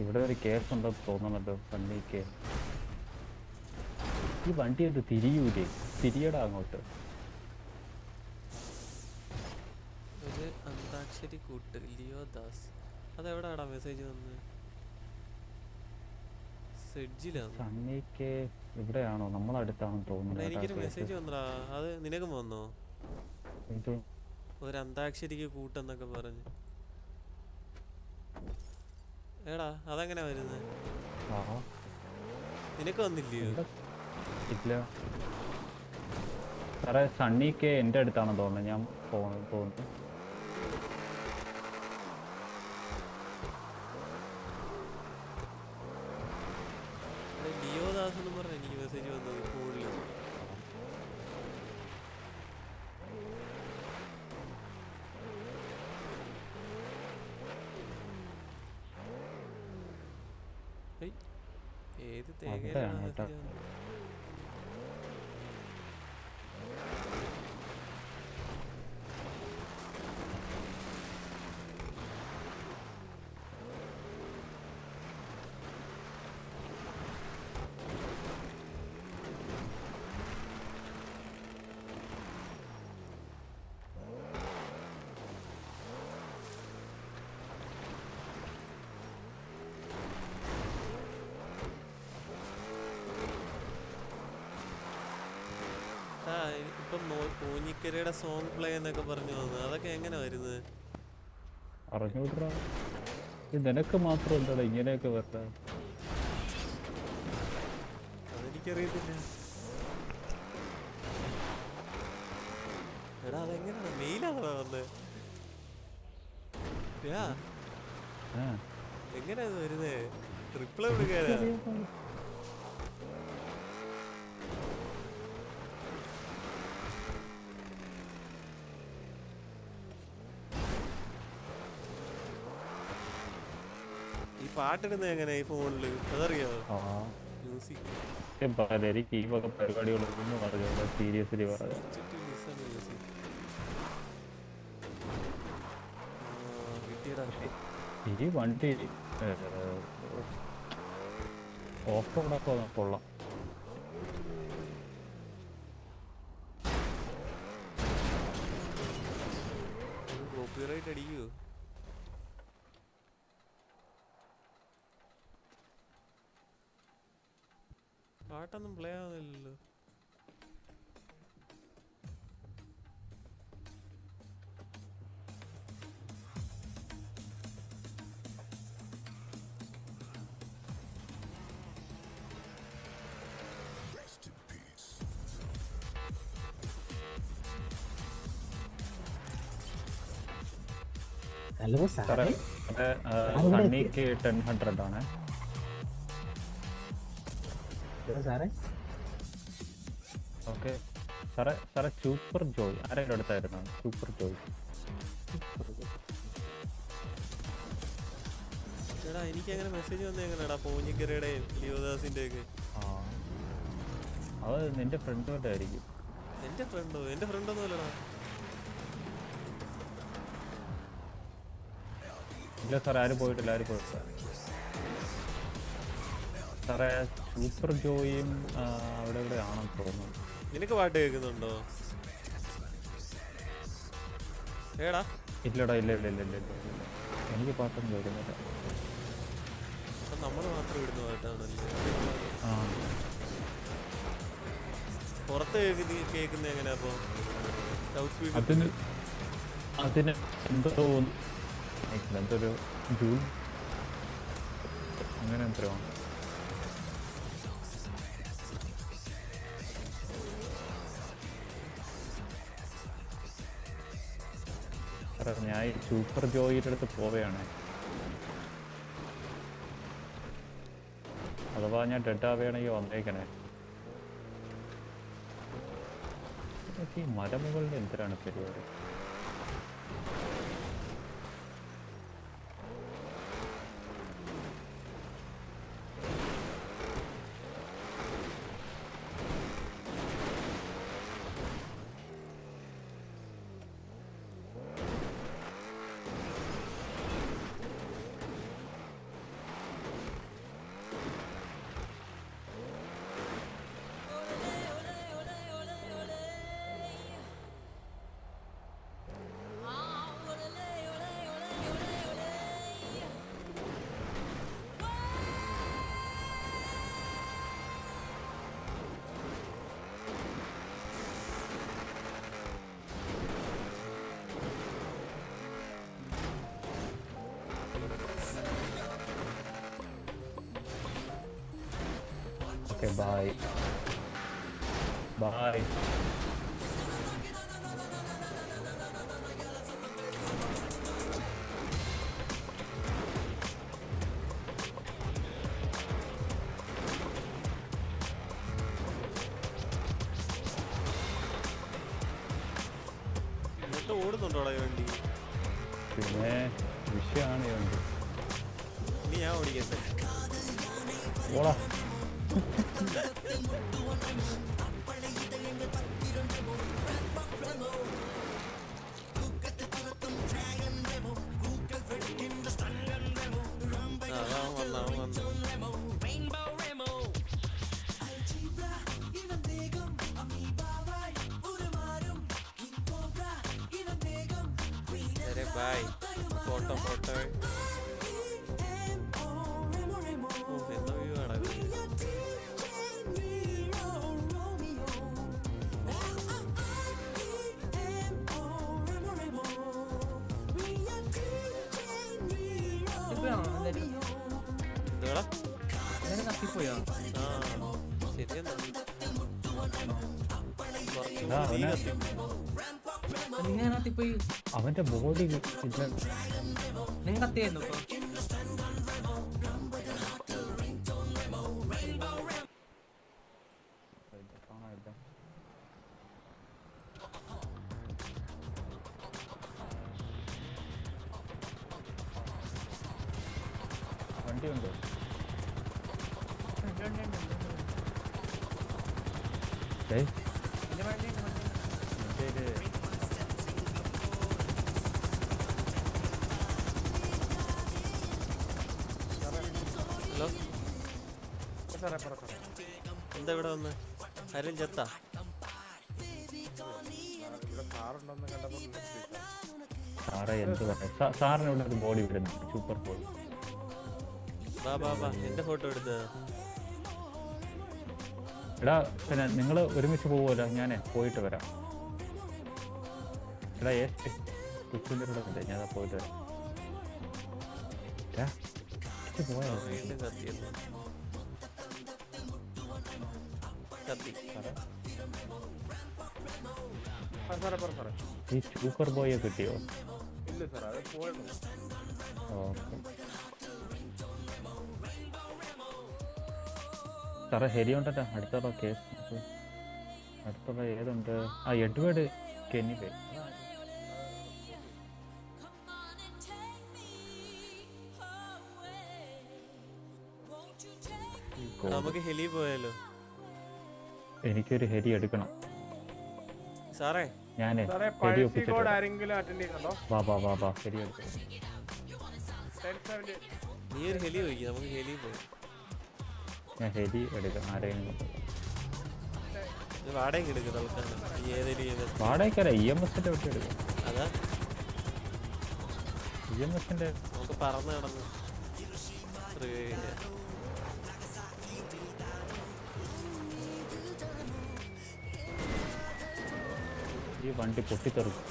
ഇവിടെ ഒരു കേസ് ഉണ്ടെന്ന് തോന്നണല്ലോ കേസ് ഈ വണ്ടി എന്ത് തിരിയൂലേ? തിരിയടാ അങ്ങോട്ട്. ഒരു അന്താക്ഷരി കൂട്ട് ലിയോ ദാസ്. അതെവിടാടാ മെസ്സേജ് വന്നത് സണ്ണിക്ക് ഇവിടെയാണോ? നമ്മളടുത്താണെന്ന് തോന്നുന്നു എനിക്കൊരു മെസ്സേജ് വന്നടാ. അത് നിനക്കും വന്നോ? ഒരു അന്താക്ഷരിക്ക് കൂട്ടെന്നൊക്കെ പറഞ്ഞ്. എടാ അതെങ്ങനെ വരുന്നത് നിനക്ക് വന്നില്ലയോ? ഇല്ല. സാറേ സണ്ണിക്ക് എന്റെ അടുത്താണെന്ന് തോന്നുന്നത് ഞാൻ പോകുന്നത് തോന്നുന്നു എടാ, ലിയോ ദാസ് എന്ന് പറഞ്ഞ എനിക്ക് മെസ്സേജ് വന്നത് ഫോണിൽ ഏയ്, ഏത് തേങ്ങയിലാണ് അവിടെയാണ് കേട്ടോ. മെസ്സേജ് വന്നത് പൂഞ്ഞിക്കരയുടെ സോങ് പ്ലേ എന്നൊക്കെ പറഞ്ഞു വന്നു അതൊക്കെ എങ്ങനെ വരുന്നത് അറിഞ്ഞൂടാ നിനക്ക് മാത്രം എന്താടാ ഇങ്ങനെയൊക്കെ വരട്ടെ. അതെനിക്കറിയത്തില്ല. എടാ അതെങ്ങനെയാണ് മെയിലാണോ വന്നത് എങ്ങനെയാ ഇത് ട്രിപ്പിൾ റിപ്ലൈ പാട്ടിടുന്നത് എങ്ങനെ ഈ ഫോണിൽ? അതറിയോ? ആ. മ്യൂസിക് ഈ വക പരിപാടികളൊന്നും സീരിയസ്ലി ഈ വണ്ടി ഓഫ് റോഡൊക്കെ കൊള്ളാം. സണ്ണിക്ക് ടെൻ ഹൺഡ്രഡ് ആണ്. സാറേ? ഓക്കെ. സാറേ സാറേ സൂപ്പർ ജോയ്. ആരെങ്കിലും അടുത്തായിരുന്നു? Super Joy. എടാ എനിക്ക് അങ്ങനെ മെസ്സേജ് വന്നേ എങ്ങനെയാടാ? പൂഞ്ഞിക്കരയുടെയും ലിയോദാസിന്റെ ഒക്കെ ആ. അത് നിന്റെ ഫ്രണ്ട് ആയിരിക്കും. എന്റെ ഫ്രണ്ടോ എന്റെ ഫ്രണ്ട് ഇല്ല സാറേ ആരും പോയിട്ടില്ല ആരും പോയിട്ടില്ല. സാറേ സൂപ്പർ ജോയും അവിടെ ഇവിടെ ആണെന്ന് തോന്നുന്നു. നിനക്ക് പാട്ട് കേൾക്കുന്നുണ്ടോ? ഏടാ ഇല്ലടാ ഇല്ല ഇല്ല ഇല്ല ഇല്ല. എനിക്ക് പാട്ടൊന്നും കേൾക്കുന്നില്ല. നമ്മൾ മാത്രം ഇടുന്ന പാട്ടാണല്ലേ? പുറത്ത് കേൾക്കുന്ന എങ്ങനെയാ അപ്പൊ? അതിന് അതിന് എന്തോ എന്തൊരു ജൂൺ അങ്ങനെ എത്രയോ. ഞാൻ സൂപ്പർ ജോയിയുടെ അടുത്ത് പോവുകയാണ്. അഥവാ ഞാൻ ഡെഡ് ആവുകയാണെങ്കിൽ വന്നേക്കണേ. ഈ മലമുകളിൽ എന്തിനാണ് പരിപാടി? ഓടുന്നുണ്ടോടാ ഈ വണ്ടി? പിന്നെ വിഷയമാണ് ഈ വണ്ടി. ഇനി ഞാൻ ഓടിക്കട്ടെ. ഓളാ ബൈ ഫോട്ടോ ഫോട്ടോ എന്താ വ്യൂ ആണ് തപ്പിപ്പോയാ ശരിയെന്നാ. കുറച്ച് നീ തപ്പിപ്പോയി കത്തി നിങ്ങൾ കത്തിപ്പോയി അവന്റെ ബോഡി ഇല്ല നിങ്ങൾ ചത്താ സാറേ എന്ത് പറയാ സാ- സാറിന് ഇവിടെ ഒരു ബോഡി വിടുന്നു സൂപ്പർ ബോഡി ബാ ബാ ബാ എന്റെ ഫോട്ടോ എടാ പിന്നെ നിങ്ങൾ ഒരുമിച്ച് പോകുമല്ലോ ഞാൻ പോയിട്ട് വരാം. എടാ ഏ കൊച്ചിന്റെ കൂടെ ഉണ്ട് ഞാൻ പോയിട്ട് വരാം. ഇത് പോയോ വീണ്ടും പറ ഈ സൂപ്പർ ബോയെ കിട്ടിയോ ഇല്ല സാർ അത് പോയിരുന്നു ഓക്കെ സാറേ ഹെരി അടുത്തുള്ള കേസ്. അടുത്തുള്ള ഏതുണ്ട് ആ എഡ്വേർഡ് കെന്നി പേ നമുക്ക് ഹെലി പോയാലോ എനിക്കൊരു ഹെരി എടുക്കണം. സാറേ. ഞാനേ ഹെരി പഴശ്ശി ഒപ്പിച്ചിട്ട് ആരെങ്കിലും അറ്റൻഡ് ചെയ്യുന്നുണ്ടോ വാ വാ വാ വാ ഹെരി എടുക്കണം നീ ഒരു ഹെലി നമുക്ക് ഹെലി പോയി. ഞാൻ ഹെലി എടുക്കാം ആരെങ്കിലും വാടകയ്ക്ക് വാടകയ്ക്കല്ല ഇ എം എസിന്റെ വെട്ടി എടുക്കാം? അതാ. ഇ എം എസിന്റെ നമുക്ക് പറന്ന് കിടന്ന്. റിവൈവ് ഈ വണ്ടി പൊട്ടിത്തെറിക്കും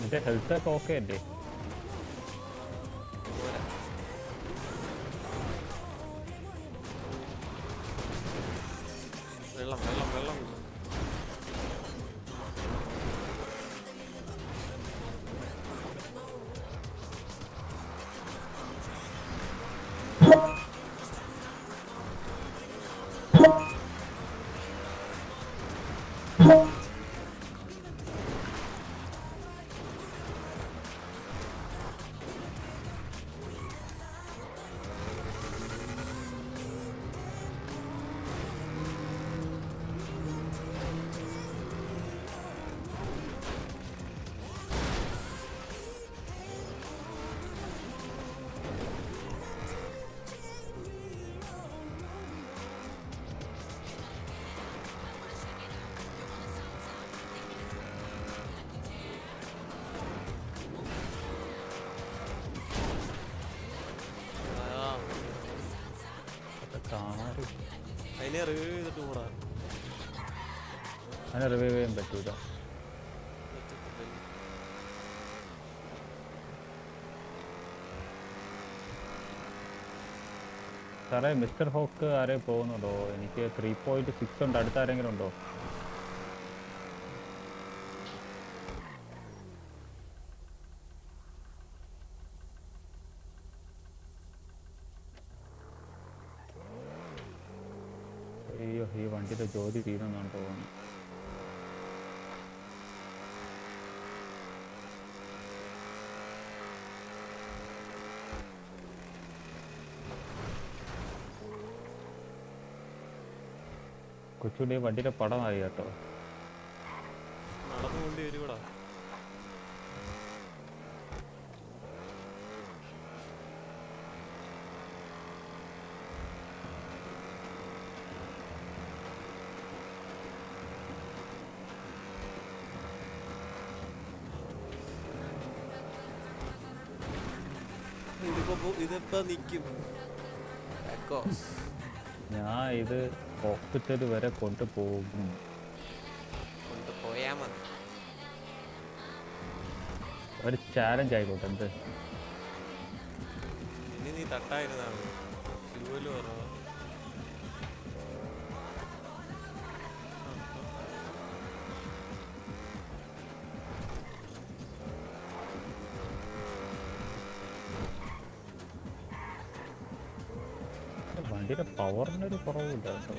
നിന്റെ ഹെൽത്ത് ഒക്കെ സാറേ മിസ്റ്റർ ഹോക്ക് ആരെ പോകുന്നുണ്ടോ? എനിക്ക് ത്രീ പോയിന്റ് സിക്സ് ഉണ്ട്. അടുത്ത ആരെങ്കിലും ഉണ്ടോ അയ്യോ ഈ വണ്ടിയുടെ ജോലി തീരുന്നാണ് തോന്നുന്നു കൊച്ചുണ്ടി വണ്ടിയുടെ പടമായി കേട്ടോ. നടന്നു കൊണ്ട് വരുകൂടാ ഇതിപ്പോ നിക്കും. ഞാൻ ഇത് ഹോസ്പിറ്റൽ വരെ കൊണ്ടുപോകും. കൊണ്ടുപോയാ മതി. ഒരു ചാലഞ്ച് ആയിക്കോട്ടെ എന്ത്? നീ തട്ടായിരുന്നാണ് ഫ്യൂവൽ കുറവാ വണ്ടിയുടെ പവറിനൊരു കുറവില്ല കേട്ടോ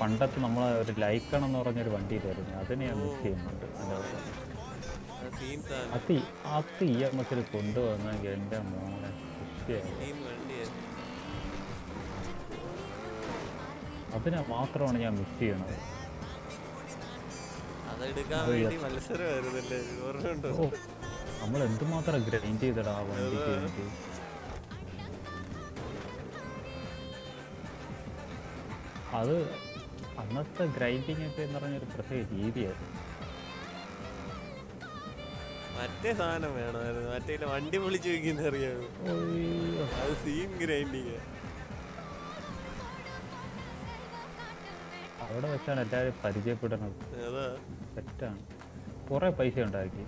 പണ്ടത്ത് നമ്മൾ ഒരു ലൈക്കണം എന്ന് പറഞ്ഞൊരു വണ്ടി ഇല്ലായിരുന്നു അതിനെ ഞാൻ മിസ് ചെയ്യുന്നുണ്ട്. അത്. അത് ഈ- അമ്മത്തിൽ കൊണ്ടുവന്നെങ്കിൽ എന്റെ മോനെ അതിനെ മാത്രമാണ് ഞാൻ മിസ് ചെയ്യണത് അതെടുക്കാൻ വേണ്ടി മത്സരമായിരുന്നല്ലേ? ഓർമ്മയുണ്ടോ? നമ്മൾ എന്തുമാത്രം ഗ്രൈൻഡ് ചെയ്തടാ വണ്ടിക്ക് വേണ്ടി. അത് അന്നത്തെ ഗ്രൈൻഡിങ് ഒക്കെ എന്ന് പറഞ്ഞ ഒരു പ്രത്യേക രീതിയായിരുന്നു. മറ്റേ സാധനം വേണമായിരുന്നു. മറ്റേ വണ്ടി പൊളിച്ചു വെക്കുന്ന അറിയാമോ അത് സീൻ ഗ്രൈൻഡിങ് അവിടെ വെച്ചാണ് എല്ലാവരും പരിചയപ്പെടുന്നത് അതാ തെറ്റാണ്. കുറെ പൈസ ഉണ്ടാക്കി.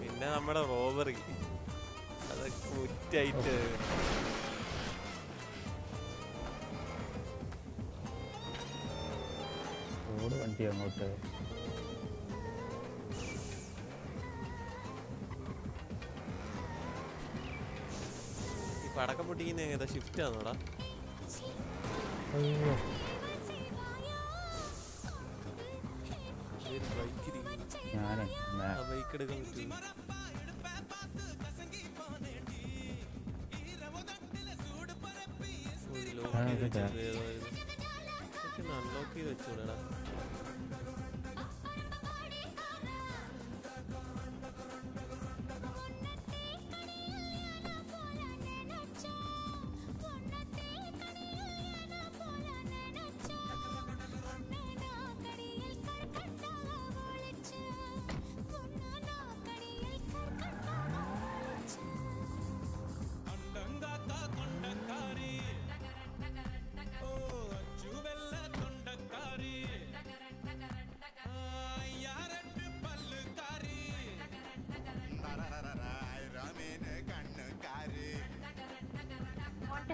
പിന്നെ നമ്മുടെ റോബറി. അതൊക്കെ മുറ്റായിട്ട് റോഡ് വണ്ടി അങ്ങോട്ട്. പൊട്ടിക്കുന്ന ഷിഫ്റ്റ് ആണോടാ? അയ്യോ. ബൈക്ക് എടുക്കാൻ പറ്റും അൺലോക്ക് ചെയ്ത് വെച്ചൂടാ?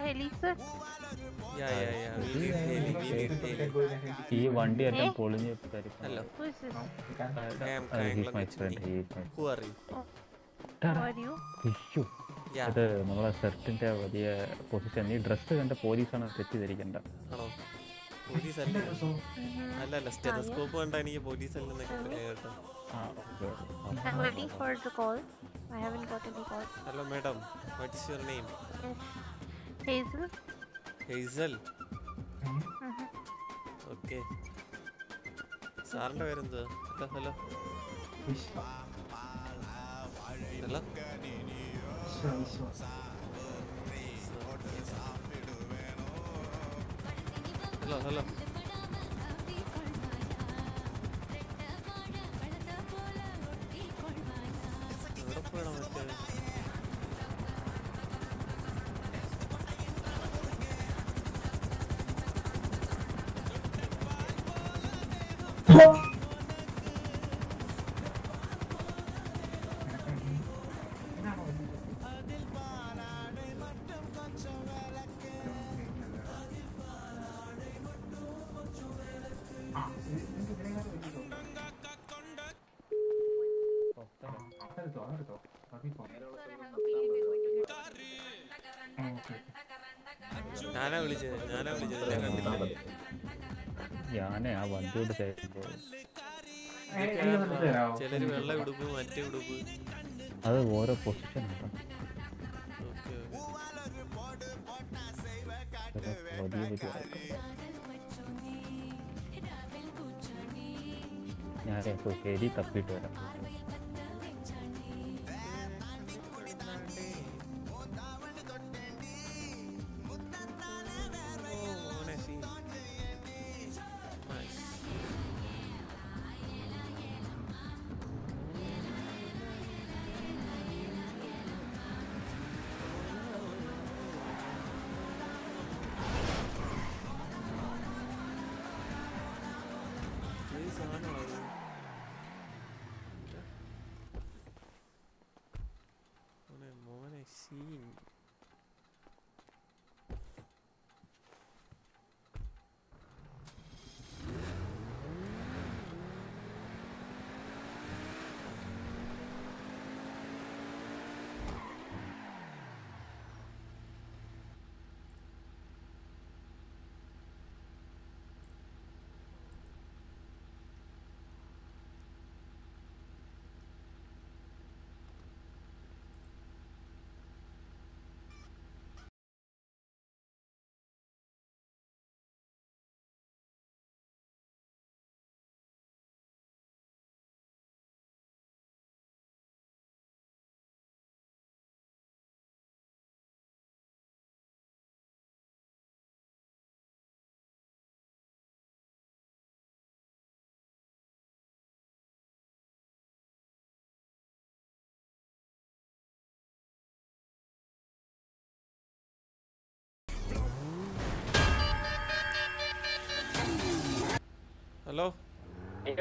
You? ഈ വണ്ടി എല്ലാം പൊളിഞ്ഞ് Yeah. അത് നമ്മളെ ഷർട്ടിന്റെ വലിയ പൊസിഷൻ ഈ ഡ്രസ്സ് കണ്ട പോലീസാണ് തെറ്റിദ്ധരിക്കണ്ട. ആണോ? പോലീസ് അല്ല അല്ല അല്ല സ്റ്റെതസ്കോപ്പ് കണ്ട എനിക്ക് പോലീസ് അല്ലെന്നൊക്കെ കേട്ടോ. ആ okay. I'm waiting for the call. I haven't got any call. Hello madam what is your name Hazel? Hazel okay okay സാറിന്റെ പേരെന്താ? Hello? Hello? Hello hello hello. ചേരുമ്പോൾ ചിലര് വെള്ള ഉടുപ്പ് മറ്റേ ഉടുപ്പ്. അത് ഓരോ പൊസിഷൻ ഞാൻ ശരി തപ്പിട്ട് വരാം. ഹലോ നീ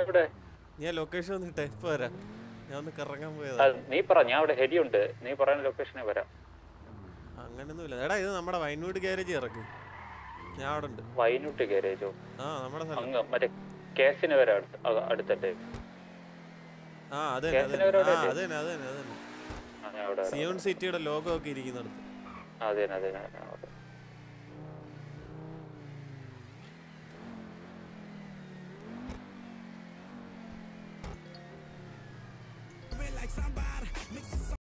ഞാൻ ലൊക്കേഷൻ ഒന്ന് ഇട്ടേ ഇപ്പൊ വരാം. ഞാൻ ഒന്ന് കറങ്ങാൻ പോയതാ. നീ പറ ഞാൻ അവിടെ ഹെരി ഉണ്ട് നീ പറയുന്ന ലൊക്കേഷനെ വരാം. അങ്ങനൊന്നുമില്ല. എടാ ഇത് നമ്മുടെ വയനൂട് ഗ്യാരേജ് ഇറക്കി. ഞാൻ അവിടെ ഉണ്ട്. വൈനൂട്ട് ഗാരേജോ ആ നമ്മുടെ സ്ഥലം. മറ്റേ കേസിന് വരെ അടുത്ത് അടുത്തല്ലേ? ആ അതെ അതെ അതെ അതെ? അത് അത് അത് സിയോൺ സിറ്റിയുടെ ലോഗോ ഒക്കെ ഇരിക്കുന്നിടത്ത്. അതെ തന്നെ, അതെ തന്നെ, ഞാൻ അവിടെ.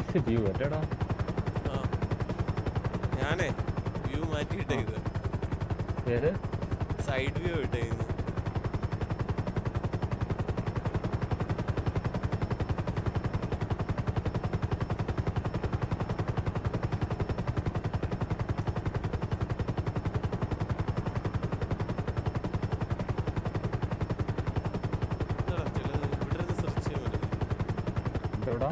നൈസ് വ്യൂ ആ. ഞാനേ വ്യൂ മാറ്റിയിട്ടേ ഇത് ഏത് സൈഡ് വ്യൂ ഇട്ടേ ഇത് ഇതെടാ,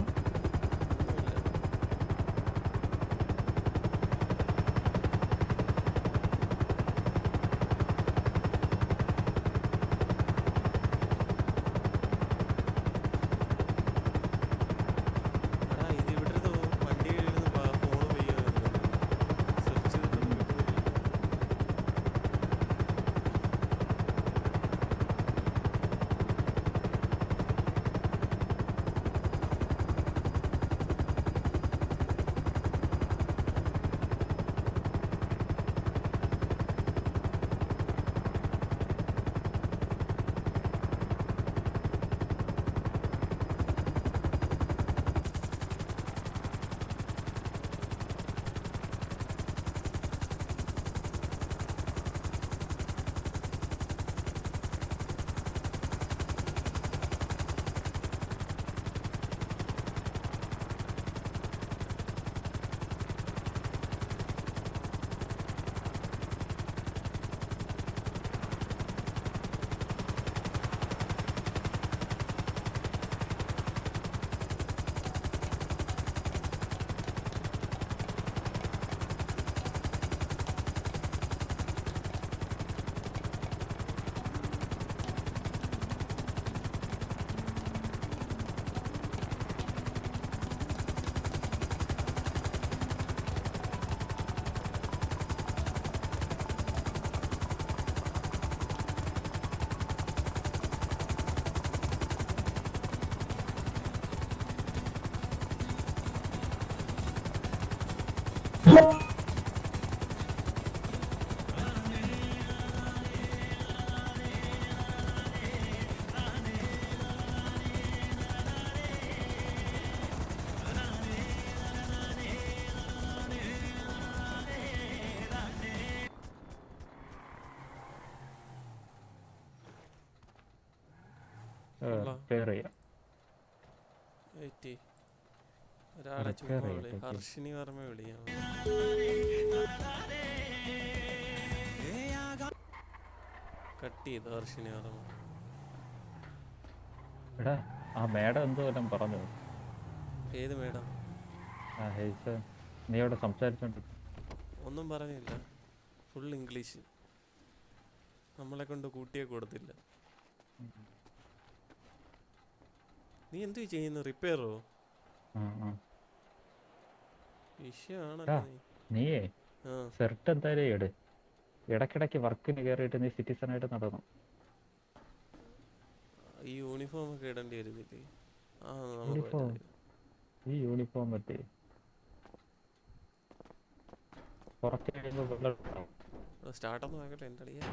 ഹർഷിനി വർമ്മ വിളിയാ കട്ട് ചെയ്തു ഹർഷിനി വർമ്മ? എടാ ആ മേഡം എന്തോ പറഞ്ഞു? ഏത് മേഡം? ആ ഹേസ് നീ അവിടെ സംസാരിച്ചോണ്ട് ഒന്നും പറഞ്ഞില്ല. Full English. നമ്മളെ കൊണ്ട് കൂട്ടിയെ കൊടുത്തില്ല. നീ എന്തു ചെയ്യുന്നു? റിപ്പയറോ ആ ആ വിഷയമാണല്ലോ എടാ, നീ നീയേ സെർട്ട് എന്തായാലും എട് ഇടക്കിടക്ക് വർക്കിന് കയറിയിട്ട് നീ സിറ്റിസൺ ആയിട്ട് നടന്നു. ഈ യൂണിഫോം ഒക്കെ ഇടേണ്ടി വരുന്നില്ലേ. ഈ യൂണിഫോം പറ്റി കുറച്ച് കഴിയുമ്പോൾ. സ്റ്റാർട്ടൊന്നും ആകട്ടെ എന്റെ അടിയാ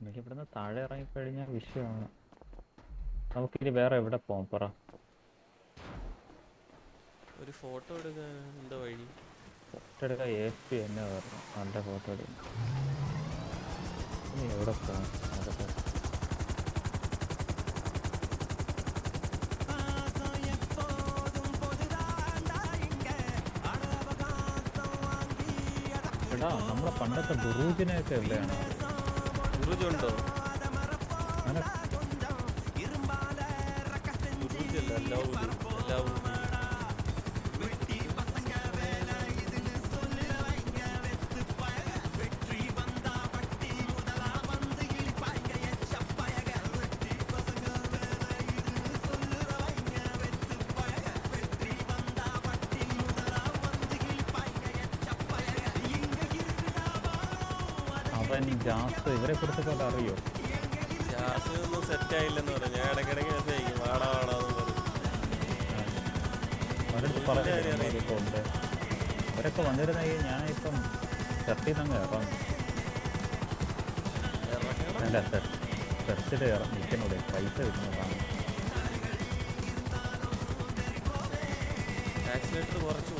എനിക്ക് ഇവിടുന്ന് താഴെ ഇറങ്ങിക്കഴിഞ്ഞാൽ വിഷയമാണ്. നമുക്കിനി വേറെ എവിടെ പോകാം പറ. ഒരു ഫോട്ടോ എടുക്കാൻ എന്താ വഴി? ഫോട്ടോ എടുക്കാൻ എ പി എന്നെ പറഞ്ഞു. നല്ല ഫോട്ടോ എടുക്കും ഇനി എവിടെ പോകാം അതൊക്കെ. എടാ നമ്മളെ പണ്ടത്തെ ബുറൂജിനെയൊക്കെ എവിടെയാണ്? ഗുരുജുണ്ടോ അവരൊക്കെ ഈ ഞാനിപ്പം ചർച്ചയിൽ നിന്ന് ഇറങ്ങും. അല്ല അല്ല ചർച്ചിൽ നിൽക്കുന്നൂടെ പൈസ കിട്ടുന്നതാണ് കുറച്ച്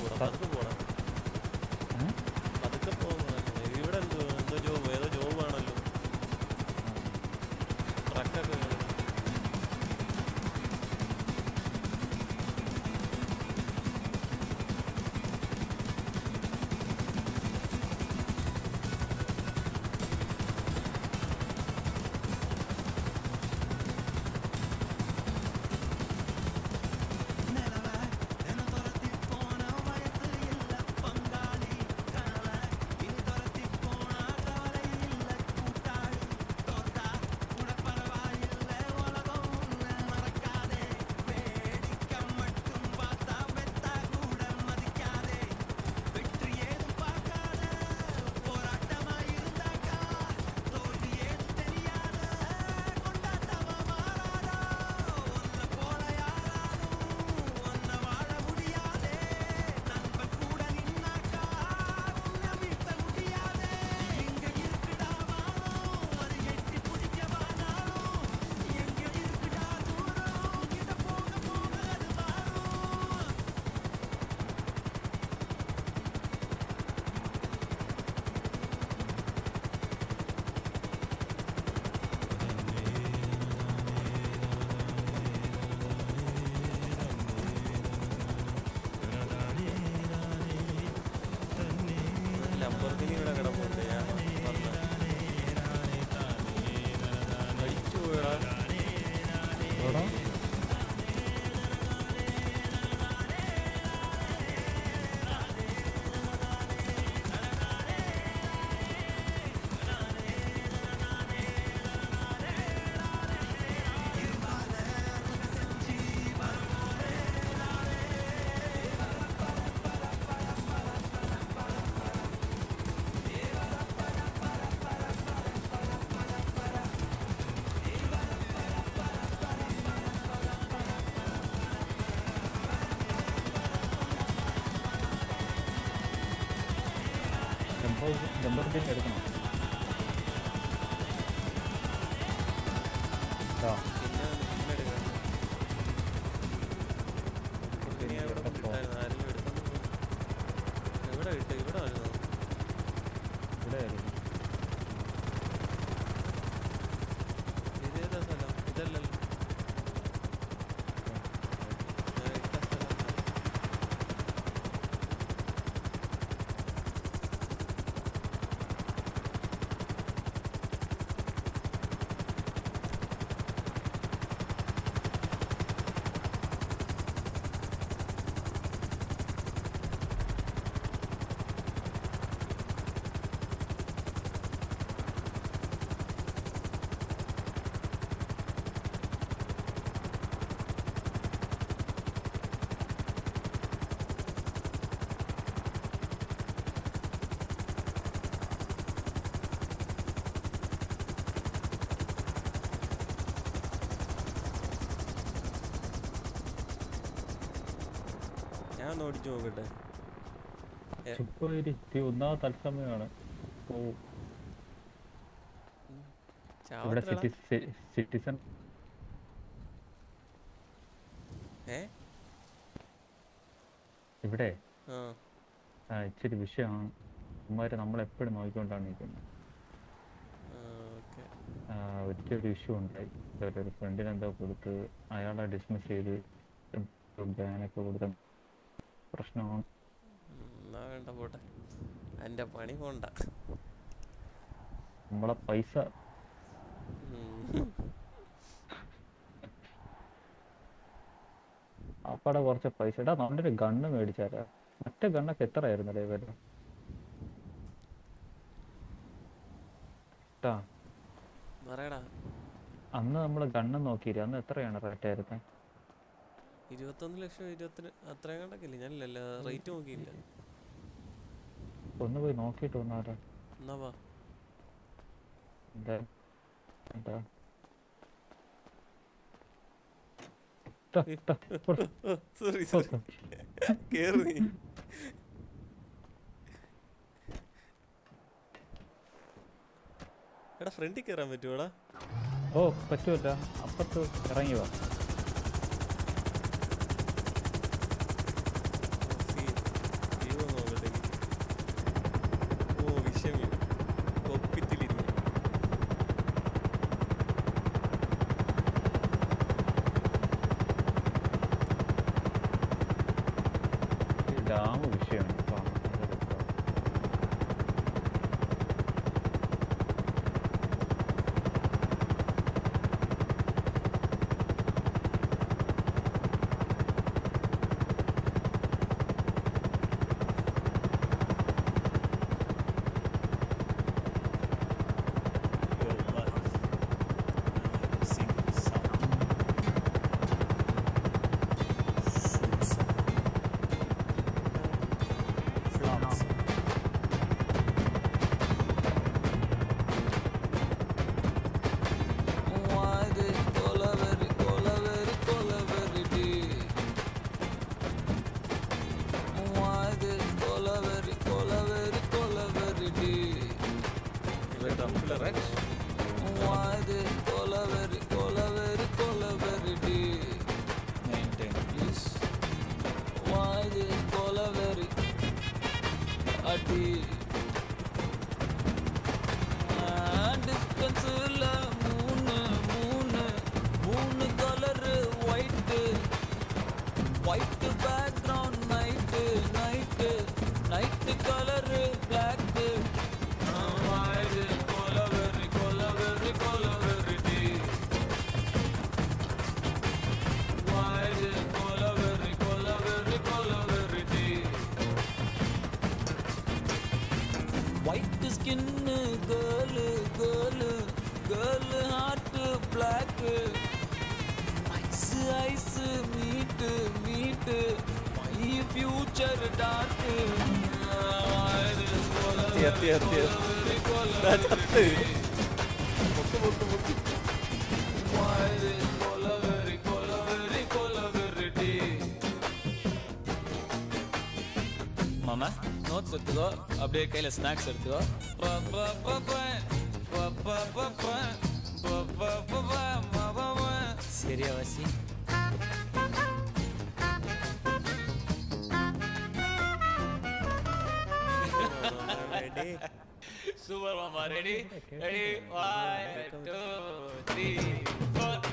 ഓടിച്ചു നോക്കട്ടെ ഒന്നാമത് തത്സമയമാണ്. സിറ്റിസൺ ഇവിടെ ഇച്ചിരി വിഷയമാണ്. ഉമ്മാര് നമ്മളെപ്പോഴും നോക്കിക്കൊണ്ടാണ് നിൽക്കുന്നത്. ഒറ്റയൊരു ഇഷ്യൂ ഉണ്ടായി. ഒരു- ഒരു ഫ്രണ്ടിന് എന്തോ കൊടുത്ത് അയാളെ ഡിസ്മിസ് ചെയ്ത് ബാനൊക്കെ കൊടുത്ത പ്രശ്നമാണ്. എന്നാ വേണ്ട പോട്ടെ. എന്റെ പണി പോണ്ട. നമ്മളെ പൈസ. അപ്പടെ കുറച്ച് പൈസ. ഇടാ നമ്മുടെ ഒരു ഗണ്ണ് മേടിച്ചാരാ. മറ്റേ ഗണ്ണൊക്കെ എത്ര ആയിരുന്നു അല്ലേ ട്ടാ. പറയടാ. അന്ന് നമ്മൾ ഗണ്ണ് നോക്കിയില്ല? അന്ന് എത്രയാണ് റേറ്റ് ആയിരുന്നത് ഇരുപത്തൊന്ന് ലക്ഷം ഇരുപത്തിന് അത്രയും കണ്ടൊക്കെ ഞാനില്ല റേറ്റ് നോക്കിയില്ല. ഒന്ന് പോയി നോക്കിട്ട് വന്നാട്ടെ എന്നാ വാ. സോറി സോറി കേറി. എടാ ഫ്രണ്ടിൽ കയറാൻ പറ്റുമോടാ ഓ പറ്റൂല. അപ്പുറത്ത് ഇറങ്ങി വാ. फ्यूचर डार्क ಹತ್ತಿ ಹತ್ತಿ ಹತ್ತಿ ಹತ್ತಿ ಮುಟ್ಟು ಮುಟ್ಟು ಮುಟ್ಟು மாமா நோட்ஸ் எடுத்துக்கோ அப்படியே கையில ஸ்நாக்ஸ் எடுத்துக்கோ சரியா வாசி Ready? <laughs> Ready? One, two, three, four.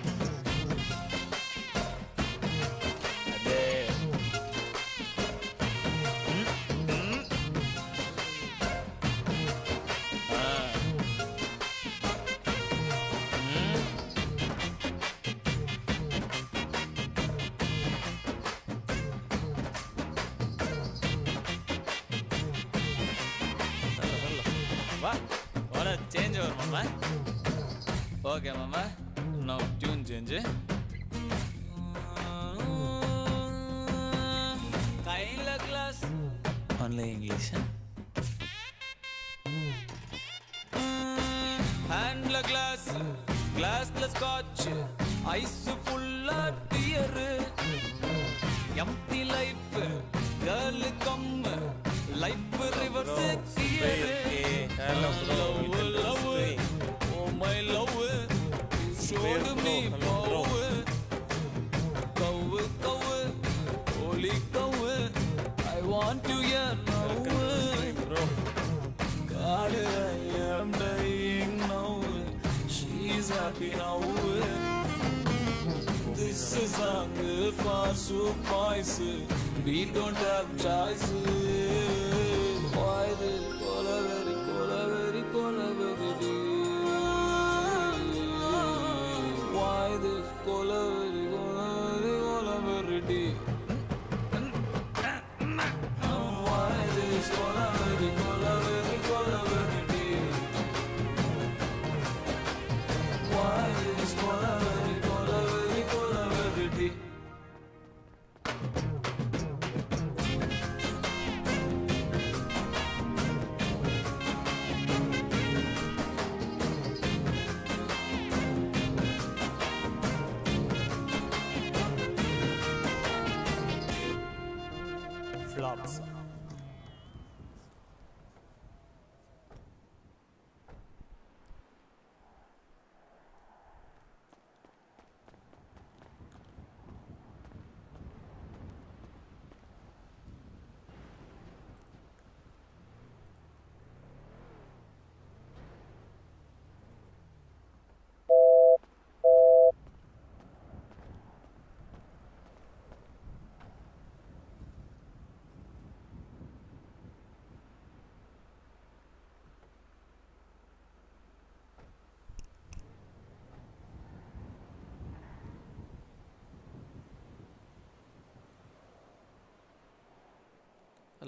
Awesome.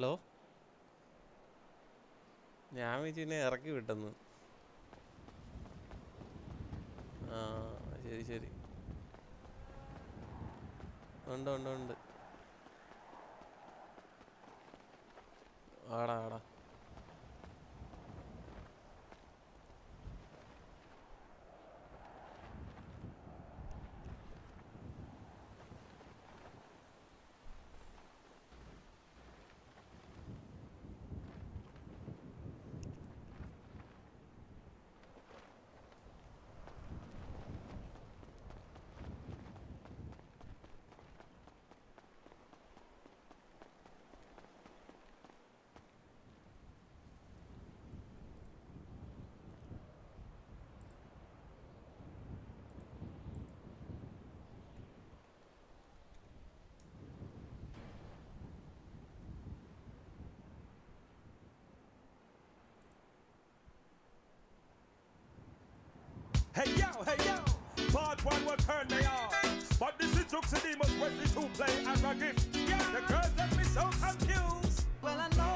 Hello? ഞാൻ വിജയനെ ഇറക്കി വിട്ടെന്ന്. ആ ശരി ശരി. ഉണ്ട് ഉണ്ട് ഉണ്ട്. Hey yo, hey yo, part one will turn they on. But this is Jukes and Demos, Wesley to play and a gift. Yeah. The girls let me so confused. Well, I know.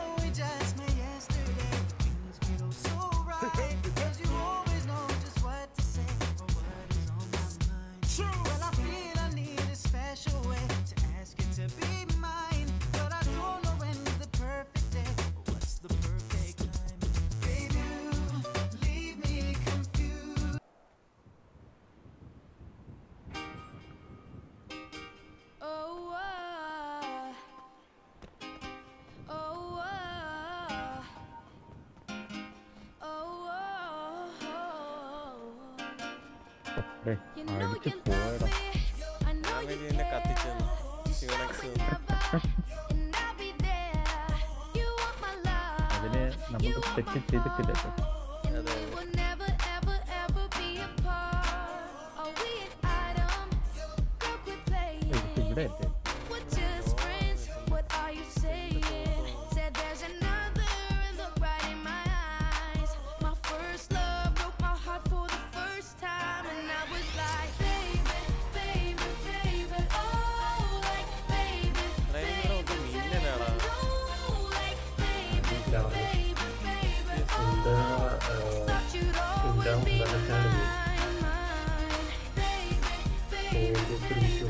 അതിന് നമുക്ക് തെറ്റ് ചെയ്തിട്ടില്ല കേട്ടോ. അതെ ഇത് ഇവിടെ അല്ലേ ഇവിടെ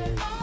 വാ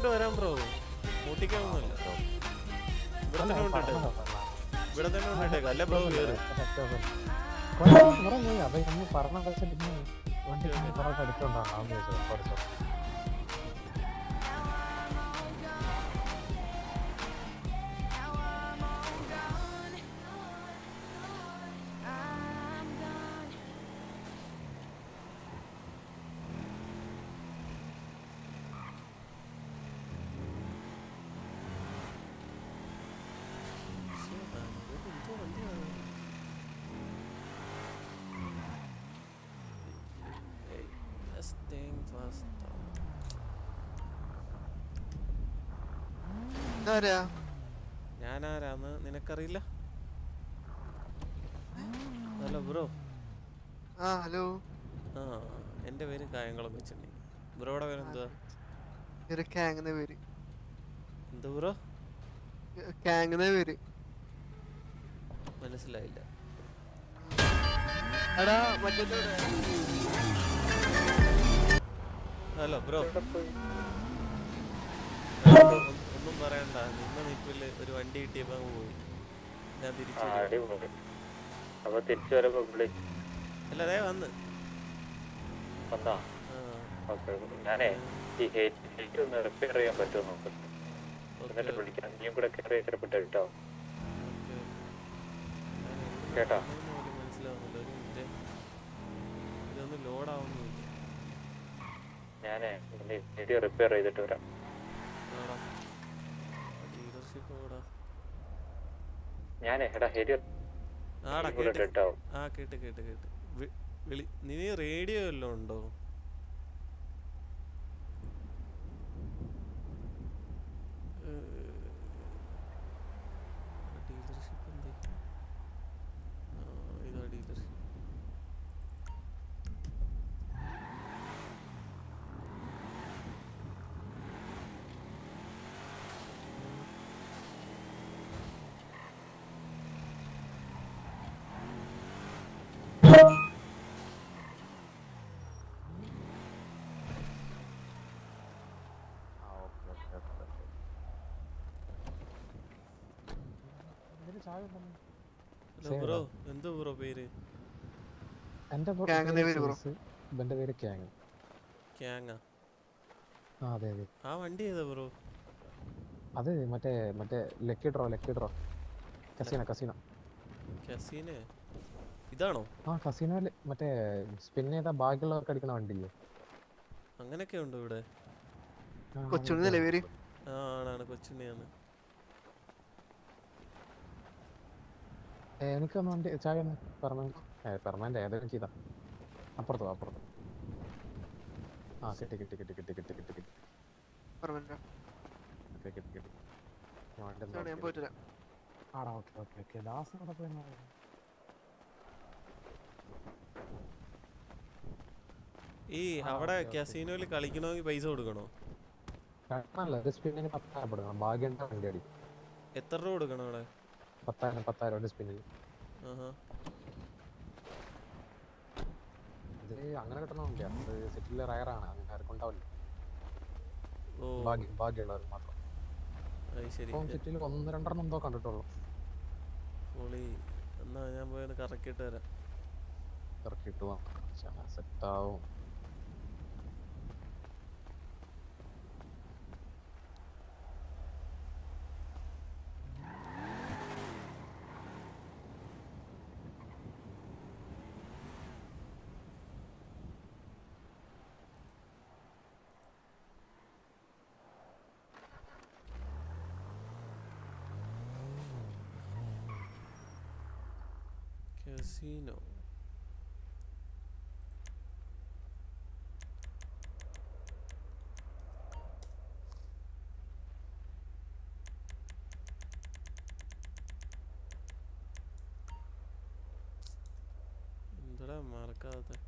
ഒരു വരാൻ പ്രോ ബ്രോ മൂട്ടിക്കാവുന്നല്ല ഇവിടെ തന്നെ കൊണ്ടിട്ടേ ഇവിടെ തന്നെ കൊണ്ടിട്ടേക്കാം അല്ല ബ്രോ കയറി പറഞ്ഞ കുറച്ച് വണ്ടി ചോദിച്ചത് കുറച്ച്. ഇതാരാ ഞാനാരാന്ന് നിനക്കറിയില്ല? Hello bro. ആ ഹലോ. ആ എന്റെ പേര് കായംകുളം വെച്ചിട്ടുണ്ട് ബ്രോയുടെ പേര് എന്തുവാ ഇവർ കാങ്ങുന്ന പേര്. എന്ത് ബ്രോ? കാങ്ങിന്റെ പേര്. മനസ്സിലായില്ല. എടാ മറ്റേ ഹലോ ബ്രോ. ഒന്നും പറയണ്ട. നിന്ന നിപ്പിൽ ഒരു വണ്ടി കിട്ടിയപ്പോ പോയി. ഞാൻ തിരിച്ചു അപ്പൊ തിരിച്ചു വരുമ്പോ അല്ല അതേ വന്ന്. വന്നാ? ഞാനേ ഈ ഹേറ്റ് ഹേറ്റ് ഒന്ന് റിപ്പയർ ചെയ്യാൻ പറ്റുമോ നോക്ക് എന്നിട്ട് വിളിക്കാം. നീയും കൂടെ കയറി കയറിപ്പെട്ട് കേട്ടോ? കേട്ടോ മനസ്സിലാവുന്നില്ല. ഒരു മിനിറ്റ് ലോഡ് ആവുന്നില്ല. ഞാനേ റിപ്പയർ ചെയ്തിട്ട് വരാം ഡീലർഷിപ്പ് ഓടാ ഞാനേ എടാ ഹേറ്റ് ആടാ കൂടെ കേട്ട്. കേട്ടോ ആ കേട്ട് കേട്ട് കേട്ട്. വി- വിളി നീ റേഡിയോ വല്ലതും ഉണ്ടോ ഡീലർഷിപ്പ് എന്തേ ആ ഇതാ ഡീലർഷിപ്പ് ആ ഓക്കെ ഓക്കെ ഓക്കെ ഓക്കെ ഇതിന് ചായ ഉണ്ടെന്ന് ഹലോ ബ്രോ എന്ത് ബ്രോ പേര്? എന്റെ ബ്രോ- പേര് ക്യാങ് ക്യാങ്ങ ആ? അതെ അതെ. ആ വണ്ടി ഏതാ ബ്രോ അത് മറ്റേ മറ്റേ lucky draw lucky draw casino casino കസീനെ ഇതാണോ? ആ കസീനോയിൽ മറ്റേ സ്പിൻ ചെയ്ത ബാക്കിയുള്ളവർക്ക് അടിക്കുന്ന വണ്ടിയില്ലേ? അങ്ങനെയൊക്കെ ഉണ്ട് ഇവിടെ. ആ, കൊച്ചുണ്ണിന്നല്ലേ പേര് ആ ആണാണ് കൊച്ചുണ്ണിയാണ്. എനിക്കൊന്ന് വണ്ടി ചായ പെർമനന്റ് പെർമനന്റ് ഏതെങ്കിലും ചെയ്താ. അപ്പുറത്തോ അപ്പുറത്തോ. ആ കിട്ടി കിട്ടി കിട്ടി കിട്ടി കിട്ടി കിട്ടി കിട്ടി. കിട്ടി കിട്ടി. വരാം. ആടാ ഓക്കെ ഓക്കെ ഓക്കെ. ലാസ്റ്റ് അവിടെ പോയി? ഈ അവിടെ കാസിനോയിൽ കളിക്കണമെങ്കിൽ പൈസ കൊടുക്കണോ? എത്ര രൂപ കൊടുക്കണം അവിടെ? അങ്ങനെ കിട്ടണമെന്നില്ല അത് മാത്രം. ഒന്ന് രണ്ടെണ്ണം എന്തോ കണ്ടിട്ടുള്ളൂ. എന്നാ ഞാൻ പോയി കറക്കിട്ട് വരാം. Pergi gitu, doang, jangan setau. casino. marcate. Pues.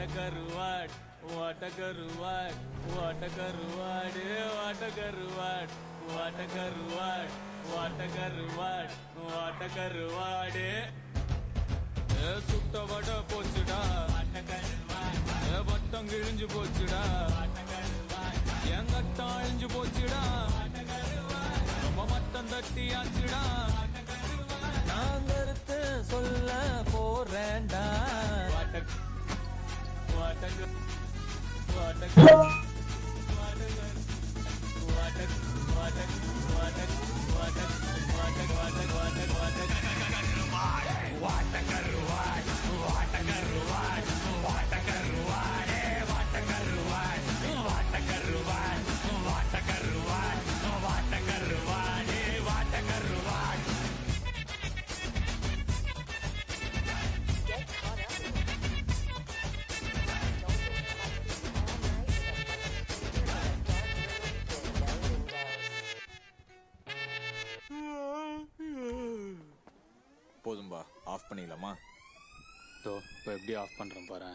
வாட்டகருவாட் வாட்டகருவாட் வாட்டகருவாடு வாட்டகருவாட் வாட்டகருவாட் வாட்டகருவாட் வாட்டகருவாடு. சுட்ட வட போச்சுடா. வட்டம் கிழிஞ்சு போச்சுடா. எங்கட்டம் அழிஞ்சு போச்சுடா. நம்ம மட்டம் தட்டி ஆச்சுடா நான் கருத்து சொல்ல போறேன்டா. What a போதும்பா. ஆஃப் பண்ணிடலாமா? தோ இப்போ எப்படி ஆஃப் பண்ணுறேன் பாரு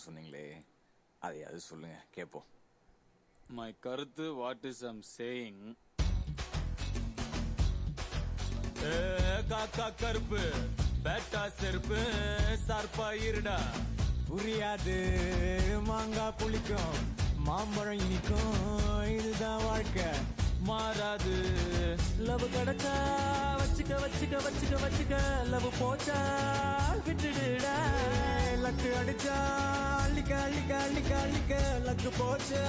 கருத்து சொன்னீங்களே அதையாவது சொல்லுங்க கேட்போம். மை கருத்து வாட் இஸ் ஐம் சேயிங் காக்கா கருப்பு பேட்டா செருப்பு சார்பா இருடா. புரியாது மாங்காய் புளிக்கும் மாம்பழம் இனிக்கும் இதுதான் வாழ்க்கை. மாறாது. லவ் கிடைச்சா வச்சுக்க வச்சுக்க வச்சுக்க வச்சுக்க. லவ் போச்சா விட்டுடுட. லக்கு அடிச்சா அள்ளிக்க அள்ளிக்க அள்ளிக்க அள்ளிக்க. லக்கு போச்சா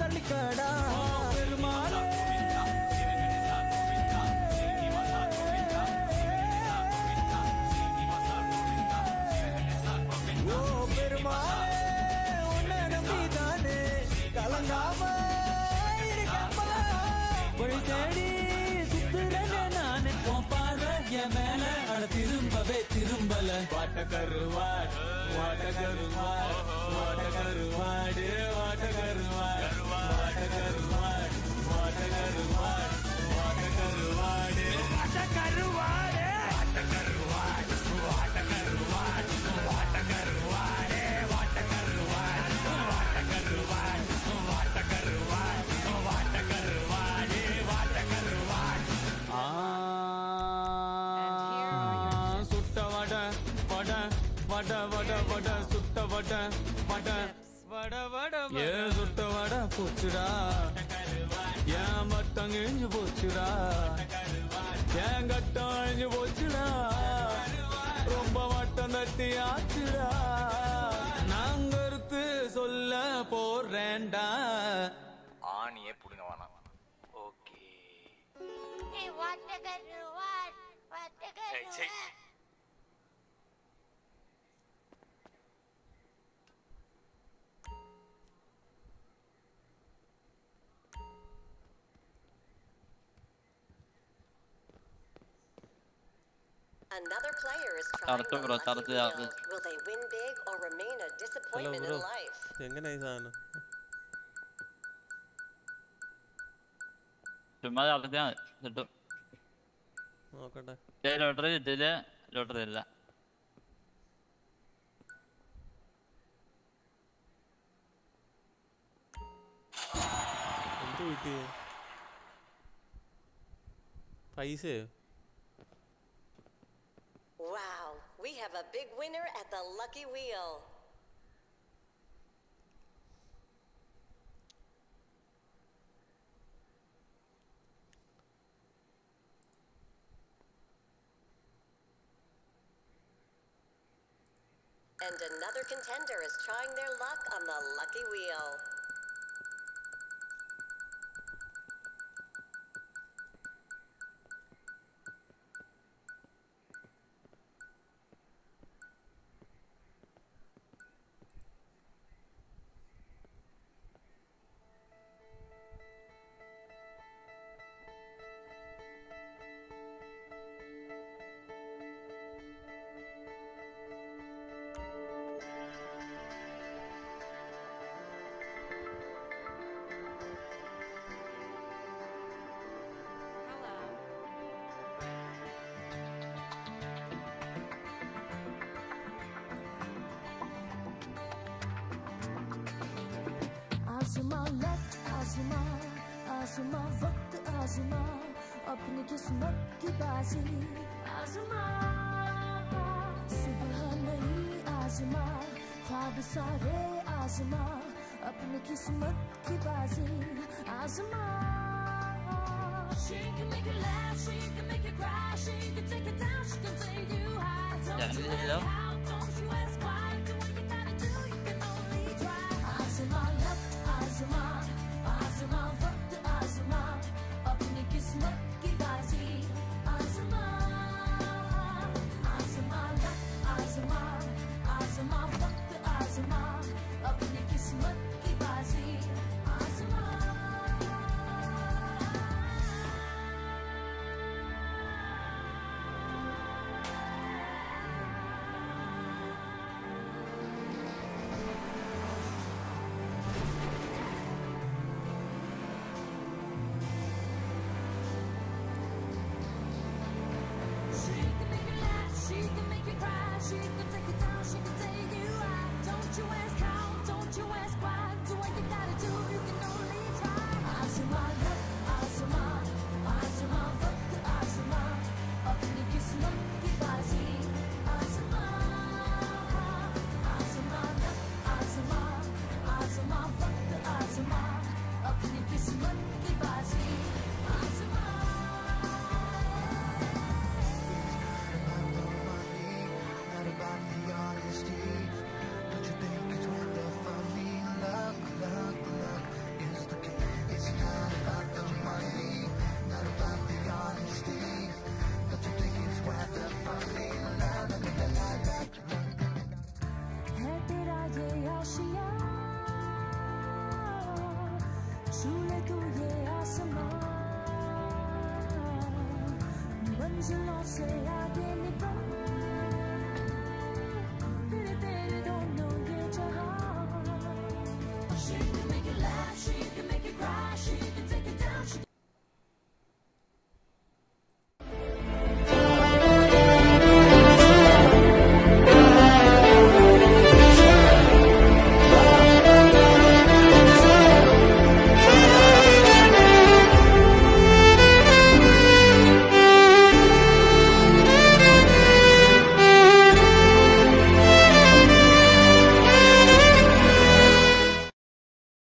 தள்ளிக்கடா. பெருமாளே ஓ பெருமாளே உன்னை நம்பிதானே. கலங்காம திரும்பல வாட்ட கருவாட் வாட்ட கருவாட் வாட்ட கருவாடு வாட்ட கருவாட் வாட்ட கருவாட் வாட்ட கருவாட் வாட்ட கருவாடு வாட்ட கருவாடு வாட்ட கருவாட் வாட்ட கருவாட் வாட்ட கருவாடு வாட்ட கருவாட் வாட்ட கருவாட் வாட்ட கருவாட் ஏ சுட்ட வட போச்சுடா. ஏன் மட்டம் கிழிஞ்சு போச்சுடா. ஏன் கட்டம் அழிஞ்சு போச்சுடா. ரொம்ப மட்டம் தட்டி ஆச்சுடா. நான் கருத்து சொல்ல போறேன்டா. ஆணியே புடுங்க வேணாம் okay. Hey, what Another player is trying the lucky wheel. Will they win big or remain a disappointment in life? എങ്ങനെ ഈ സാധനം ചുമ്മാ തറുത്താ കിട്ടും നോക്കട്ടെ ലോട്ടറി കിട്ടില്ല ലോട്ടറി കിട്ടിയേ പൈസയോ Wow, we have a big winner at the lucky wheel. And another contender is trying their luck on the lucky wheel. आजमा आजमा वक्त आजमा अपनी किस्मत की बाजी आजमा सुबह नहीं आजमा ख्वाब सारे आजमा अपनी किस्मत की बाजी आजमा She can make you laugh, she can make you cry, she can take it down, she can take you high. Don't Yeah, you